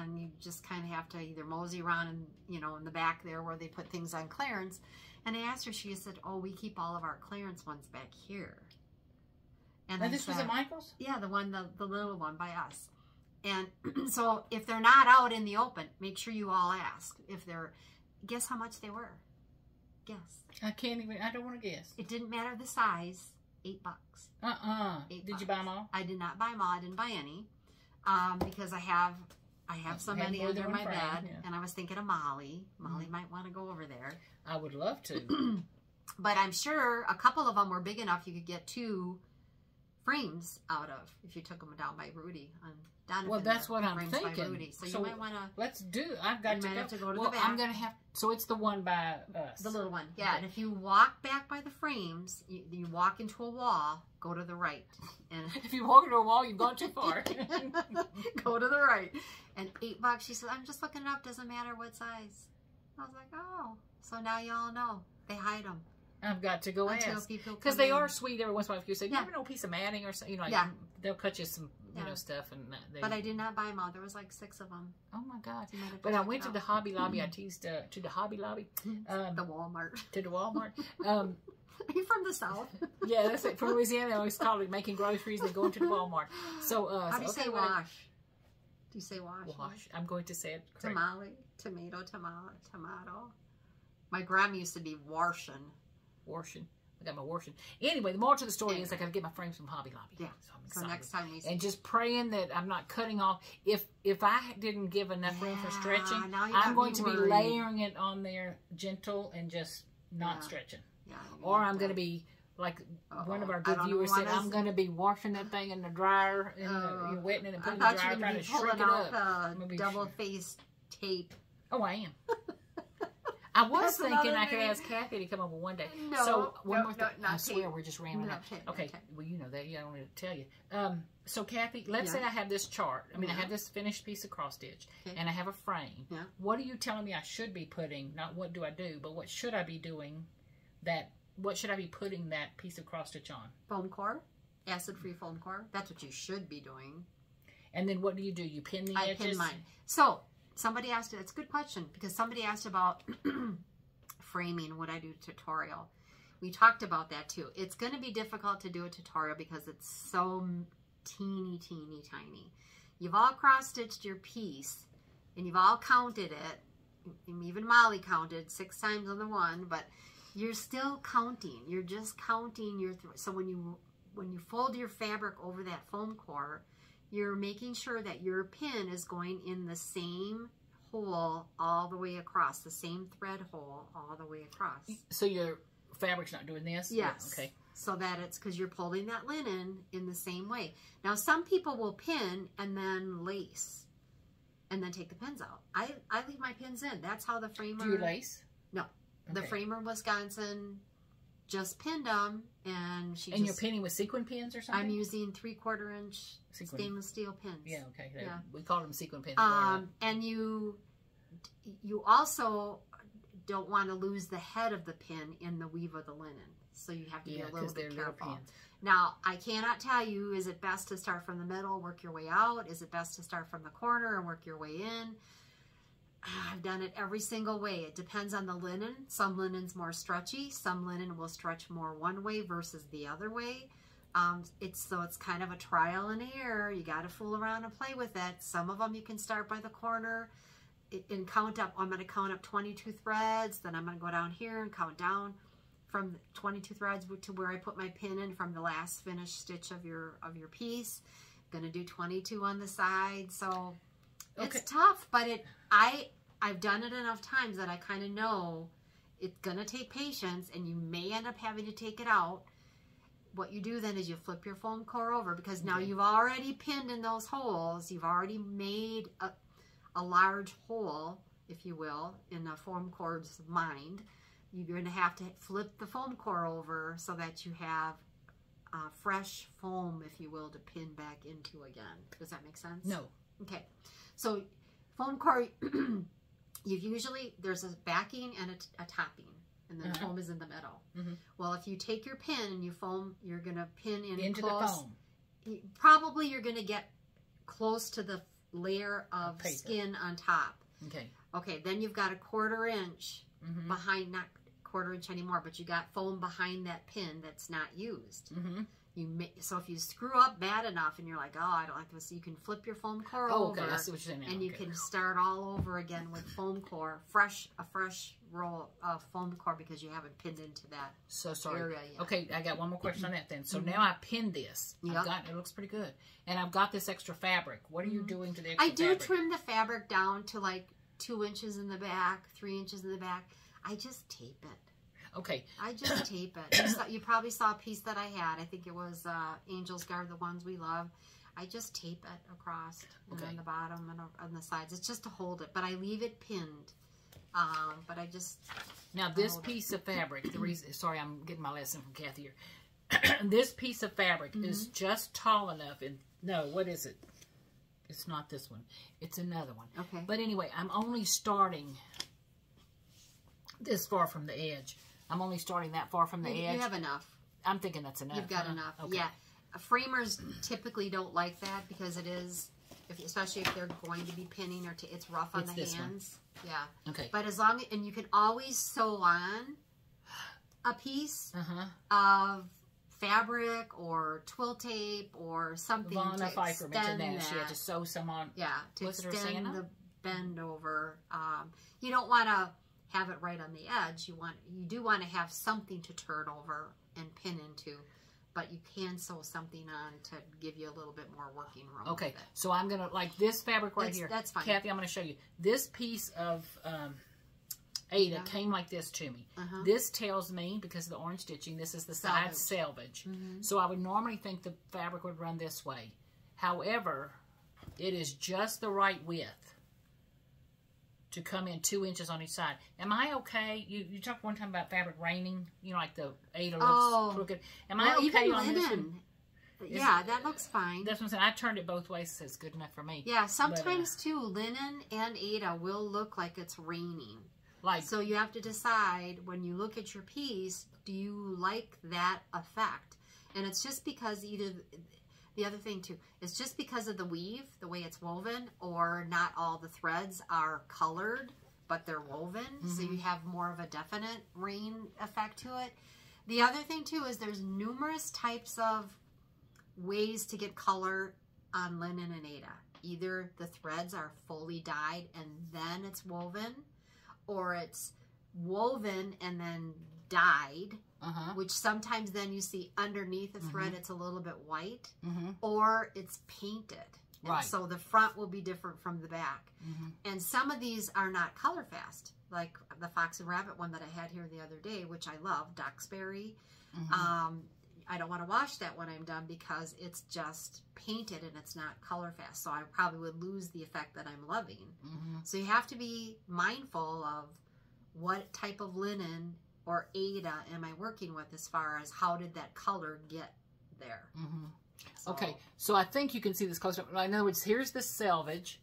And you just kind of have to either mosey around and you know in the back there where they put things on clearance. And I asked her, she said, "Oh, we keep all of our clearance ones back here." And this was said- at Michael's. yeah, the one, the, the little one by us. And so if they're not out in the open, make sure you all ask. If they're, guess how much they were? Guess. I can't even. I don't want to guess. It didn't matter the size. Eight bucks. Uh uh Eight Did you buy them all? I did not buy them all. I didn't buy any, um, because I have, I have so You had many under my bed, yeah. and I was thinking of Molly. Molly Mhm. might want to go over there. I would love to. but I'm sure a couple of them were big enough you could get two frames out of if you took them down by Rudy on Donovan. Well, that's what I'm thinking. Rudy. So, So- you might want to Let's do. I've got to go. have to go to the well, I'm gonna have. So it's the one by us. the little one. Yeah, and if you walk back by the frames, you, you walk into a wall, go to the right, and If you walk into a wall, you've gone too far. go to the right. And eight bucks. She said, "I'm just looking it up. Doesn't matter what size." I was like, "Oh, so now y'all know they hide them I've got to go until ask because they in. are sweet every once in a while. If you say, "You Yeah. know a piece of matting or something," you know, like, Yeah. they'll cut you some, you know, stuff and they. But I did not buy them all. There was like six of them. oh my god! You might have But I went to the. Hobby Lobby. I teased uh, to the Hobby Lobby, um, the Walmart. to the Walmart. Um, Are you from the south? yeah, that's it. From Louisiana, they always call it making groceries and going to the Walmart. So, uh, How do you so, say okay, what- wash? Do you say wash? Wash. I'm going to say it correct. Tamale, tomato, tomato, tomato. My grandma used to be washing. Washing. I got my washing. Anyway, the more to the story is I got to get my frames from Hobby Lobby. Yeah. So I'm So excited. next time and just praying that I'm not cutting off. If if I didn't give enough room for stretching, now you got I'm going to be worried. layering it on there gentle and just not Yeah. stretching. yeah, Or I'm going to be like one of our good viewers said, I'm going to be washing that thing in the dryer and Oh. you're wetting it and putting it in the dryer, trying to shrink it up. out I'm gonna be double faced tape. Oh, I am. I was That's thinking I could ask Kathy to come over one day. No, so one no, more no, thing. not I swear tape. we're just rambling. No, tape, Okay, well you know that. Yeah, I don't need to tell you. Um, so Kathy, let's Yeah. say I have this chart. I mean, I have this finished piece of cross stitch, Okay. and I have a frame. Yeah. What are you telling me I should be putting? Not what do I do, but what should I be doing? That what should I be putting that piece of cross stitch on? Foam core. acid-free foam core. That's what you should be doing. And then what do you do? You pin the I edges? pin mine. So somebody asked. It's a good question because somebody asked about framing. Would I do tutorial? We talked about that too. It's going to be difficult to do a tutorial because it's so teeny, teeny, tiny. You've all cross stitched your piece, and you've all counted it. Even Molly counted six times on the one, but you're still counting. You're just counting your. So when you when you fold your fabric over that foam core, you're making sure that your pin is going in the same hole all the way across, the same thread hole all the way across. So your fabric's not doing this? Yes. Okay. So that it's because you're pulling that linen in the same way. Now, some people will pin and then lace and then take the pins out. I, I leave my pins in. That's how the framer. Do you lace? No. The framer in Wisconsin just pinned them and she And you're just. pinning with sequin pins or something? I'm using three quarter inch Sequin. stainless steel pins. Yeah, okay. Yeah. We call them sequin pins. Um, and you you also don't want to lose the head of the pin in the weave of the linen. So you have to yeah, be a little bit careful. Now, I cannot tell you, is it best to start from the middle, work your way out? Is it best to start from the corner and work your way in? I've done it every single way. It depends on the linen. Some linen's more stretchy. Some linen will stretch more one way versus the other way. Um, it's so it's kind of a trial and error. You got to fool around and play with it. Some of them you can start by the corner and count up. I'm going to count up 22 threads. Then I'm going to go down here and count down from 22 threads to where I put my pin in from the last finished stitch of your of your piece. Going to do 22 on the side. So Okay. it's tough, but it I I've done it enough times that I kind of know it's going to take patience and you may end up having to take it out. What you do then is you flip your foam core over because now Okay. you've already pinned in those holes. You've already made a, a large hole, if you will, in the foam core's mind. You're going to have to flip the foam core over so that you have uh, fresh foam, if you will, to pin back into again. Does that make sense? No. Okay, so foam core, you usually there's a backing and a, a topping, and then Uh-huh. foam is in the middle. Mhm. Well, if you take your pin and you foam, you're gonna pin in Into close. the foam. Probably you're gonna get close to the layer of paper. skin on top. Okay. Okay, then you've got a quarter inch Mm-hmm. behind, not quarter inch anymore, but you got foam behind that pin that's not used. Mm-hmm. You may, so if you screw up bad enough and you're like, oh, I don't like this, you can flip your foam core Oh, over. I see what you're saying now. and you okay. can start all over again with foam core, fresh a fresh roll of foam core because you haven't pinned into that So sorry. area yet. Okay, I got one more question on that then. So Mhm. now I pinned this. Yep. I've got it looks pretty good. And I've got this extra fabric. What are you Mhm. doing to the extra fabric? I do fabric? trim the fabric down to like two inches in the back, three inches in the back. I just tape it. Okay. I just tape it. You, saw, you probably saw a piece that I had. I think it was uh, Angel's Guard, the ones we love. I just tape it across and Okay. on the bottom and on the sides. It's just to hold it, but I leave it pinned. Um, but I just Now this piece of fabric, the reason sorry, I'm getting my lesson from Kathy here. this piece of fabric is Mm-hmm. just tall enough and no, what is it? It's not this one. It's another one. okay. But anyway, I'm only starting this far from the edge. I'm only starting that far from the you, edge. you have enough. I'm thinking that's enough. You've got huh? enough. Okay. Yeah. Framers typically don't like that because it is, if, especially if they're going to be pinning or t- it's rough on It's the this one. hands. Yeah. Okay. But as long and you can always sew on a piece Uh huh. of fabric or twill tape or something Vonna to Pfeiffer extend that. She had to sew some on. yeah, to her extend the bend over. Um, you don't want to have it right on the edge. You want you do want to have something to turn over and pin into, but you can sew something on to give you a little bit more working room. Okay, so I'm gonna like this fabric right That's- here. that's fine. Kathy. I'm gonna show you this piece of um, Aida Yeah. came like this to me. Uh-huh. This tells me because of the orange stitching, this is the side Selvage. selvage. Mhm. So I would normally think the fabric would run this way. However, it is just the right width to come in two inches on each side. Am I okay? You you talked one time about fabric raining. You know, like the Aida looks Oh. crooked. Am Well, I okay on this one? linen. Is Yeah, it- that looks fine. That's what I'm saying. I turned it both ways, so it's good enough for me. Yeah, uh, sometimes too, linen and Aida will look like it's raining. Like So you have to decide when you look at your piece, do you like that effect? and it's just because either the other thing too is just because of the weave the way it's woven or not all the threads are colored but they're woven so Mm-hmm. you have more of a definite rain effect to it the other thing too is there's numerous types of ways to get color on linen and Aida. Either the threads are fully dyed and then it's woven, or it's woven and then dyed, Uh-huh. which sometimes then you see underneath the thread it's a little bit white, Mm-hmm. or it's painted. And Right. So the front will be different from the back. Mm-hmm. And some of these are not color fast, like the fox and rabbit one that I had here the other day, which I love, Duxbury. Mhm. Um, I don't want to wash that when I'm done because it's just painted and it's not color fast. So I probably would lose the effect that I'm loving. Mm-hmm. So you have to be mindful of what type of linen or Aida am I working with as far as how did that color get there. Mm-hmm. So- Okay, so I think you can see this close up. In other words, here's the selvage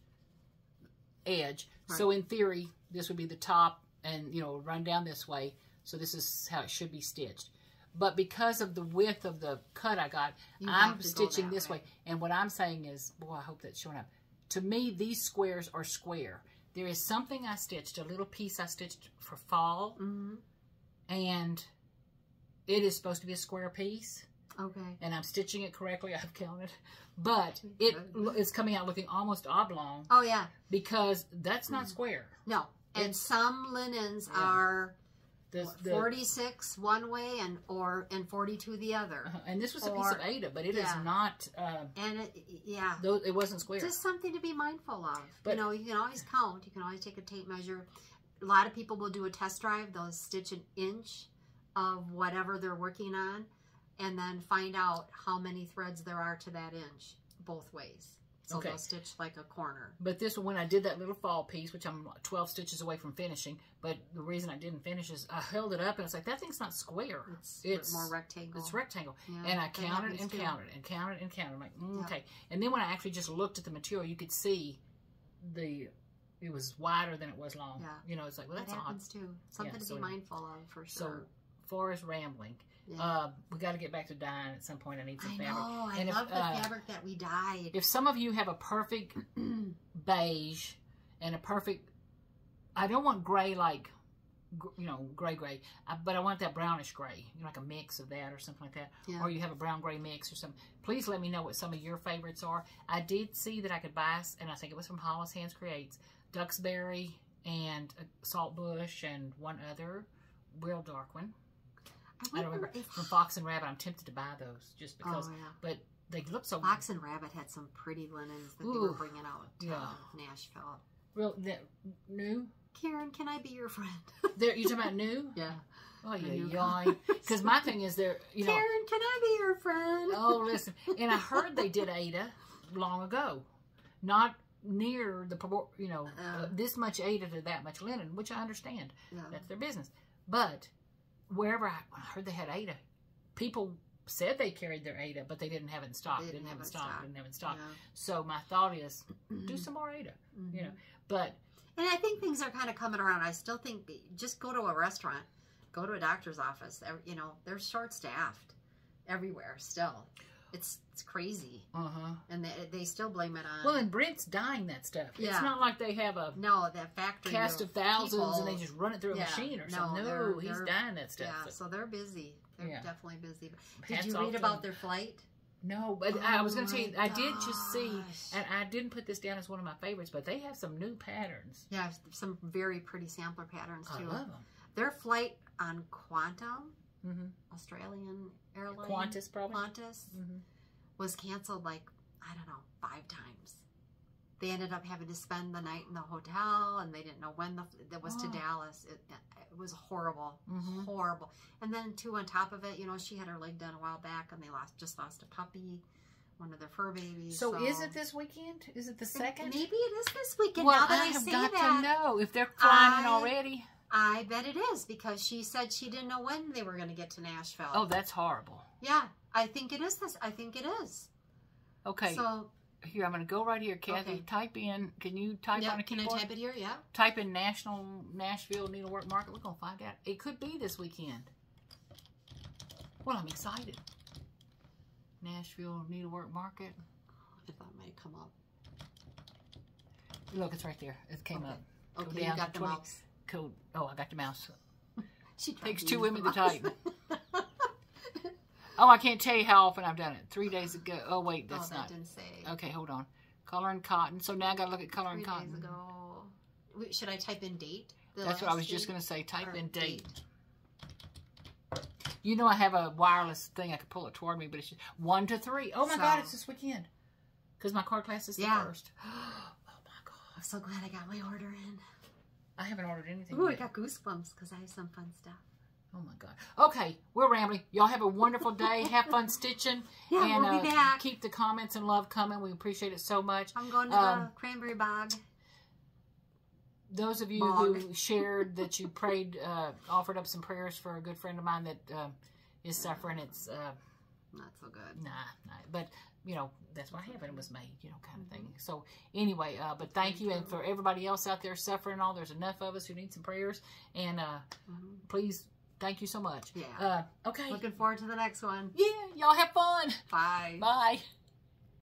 edge. So in theory, this would be the top and, you know, run down this way. So this is how it should be stitched. But because of the width of the cut I got, You I'm go stitching this way. way. And what I'm saying is, boy, I hope that's showing up. To me, these squares are square. There is something I stitched, a little piece I stitched for fall, Mhm. And it is supposed to be a square piece Okay. and I'm stitching it correctly. I've counted, but it is coming out looking almost oblong Oh yeah. because that's not Mm. square. No. And It's- some linens Yeah. are The, the- 46 one way and or and 42 the other. uh-huh, and this was a piece of or- Aida, but it is yeah. not. Uh, And it, yeah. though it wasn't square. Just something to be mindful of. But- you know, you can always count. You can always take a tape measure. A lot of people will do a test drive. They'll stitch an inch of whatever they're working on and then find out how many threads there are to that inch both ways. So Okay. they'll stitch like a corner. but this one, when I did that little fall piece, which I'm 12 stitches away from finishing, but the reason I didn't finish is I held it up and it's like that thing's not square. It's, It's- more rectangle. It's rectangle. Yeah, and I counted and too. counted and counted and counted. I'm like, mm, Yeah. okay. And then when I actually just looked at the material, you could see the it was wider than it was long. Yeah. You know, it's like, well, That that's odd. happens too. Something to so be mindful of for So, sure. far as rambling, Yeah. uh, we got to get back to dyeing at some point. I need some I fabric. know. I And if, love the uh, fabric that we dyed. If some of you have a perfect beige and a perfect, I don't want gray like, you know, gray gray, but I want that brownish gray, you know, like a mix of that or something like that. Yeah. Or you have a brown gray mix or something. Please let me know what some of your favorites are. I did see that I could buy, and I think it was from Hollis Hands Creates, Duxbury and Saltbush and one other, real dark one. I don't remember. if From Fox and Rabbit, I'm tempted to buy those just oh, because, Oh yeah. but they look so Fox and Rabbit had some pretty linens that they were bringing out to yeah. Nashville. real the- new. Karen, can I be your friend? There, you talking about new? yeah. Oh yeah. Because my thing is, they're you know. Karen, can I be your friend? Oh, listen, and I heard they did Aida long ago, not near the you know uh, Uh. this much Aida to that much linen, which I understand. Yeah. That's their business. But wherever I, I heard they had Aida, people said they carried their Aida, but they didn't have it in stock. They Didn't, have it in stock. stock. Didn't have it in stock. Yeah. So my thought is, do Mhm. some more Aida. Mhm. You know, but And I think things are kind of coming around. I still think just go to a restaurant, go to a doctor's office. You know, they're short staffed everywhere still. It's it's crazy, uh huh. and they, they still blame it on. Well, and Brent's dyeing that stuff. Yeah. It's not like they have a no, that factory cast of thousands and they just run it through a Yeah, machine or no, something. No, they're- he's they're- dyeing that stuff. Yeah, So so they're busy. They're Yeah. definitely busy. Did hats you read about their flight? No, but I was Oh going to tell you, my I did just see, and I didn't put this down as one of my favorites, but they have some new patterns. Yeah, some very pretty sampler patterns I too. love them. Their flight on Quantum, hmm Australian airline, Qantas, probably. Qantas, hmm was canceled like I don't know five times. They ended up having to spend the night in the hotel, and they didn't know when the that was to Oh. Dallas. It, it was horrible, Mhm. horrible. And then too, on top of it, you know, she had her leg done a while back, and they lost just lost a puppy, one of their fur babies. So, is it this weekend? Is it the second? Maybe it is this weekend. well, now that I I, have got that, to know if they're flying I- already. I bet it is because she said she didn't know when they were going to get to Nashville. Oh, that's horrible. yeah, I think it is this. I think it is. Okay, So, here I'm going to go right here, Kathy. Okay. Type in. Can you type yeah, on a can I type it here? Yeah. type in National Nashville Needlework Market. We're gonna find out. It could be this weekend. Well, I'm excited. Nashville Needlework Market. I thought it might come up. Look, it's right there. It came Okay. up. Go Okay, you got the 20. mouse. Code. Oh, I got the mouse. She Takes two women to type. Oh, I can't tell you how often I've done it. Three days ago. Oh, wait, oh, that's that not. didn't say. Okay, hold on. Color and cotton. So now I got to look at color Three and cotton. days ago. Wait, should I type in date? The That's what I was just going to say. Type in date. You know I have a wireless thing. I could pull it toward me, but it's just one to three. Oh my God, it's this weekend. Because my card class is the Yeah. first. Oh my God. I'm so glad I got my order in. I haven't ordered anything Ooh, I got goosebumps because I have some fun stuff. Oh my God. Okay, we're rambling. Y'all have a wonderful day. have fun stitching. Yeah, and we'll be uh, back. keep the comments and love coming. We appreciate it so much. I'm going to Um, the cranberry bog. Those of you Bog. who shared that you prayed, uh, offered up some prayers for a good friend of mine that uh, is suffering, it's uh, Not so good. nah, nah, but you know that's what happened. It was made, you know, kind of thing. So anyway, uh, but thank you, and for everybody else out there suffering, all there's enough of us who need some prayers, and uh, Mhm. please, thank you so much. Yeah. Uh, okay. Looking forward to the next one. Yeah, y'all have fun. Bye. Bye.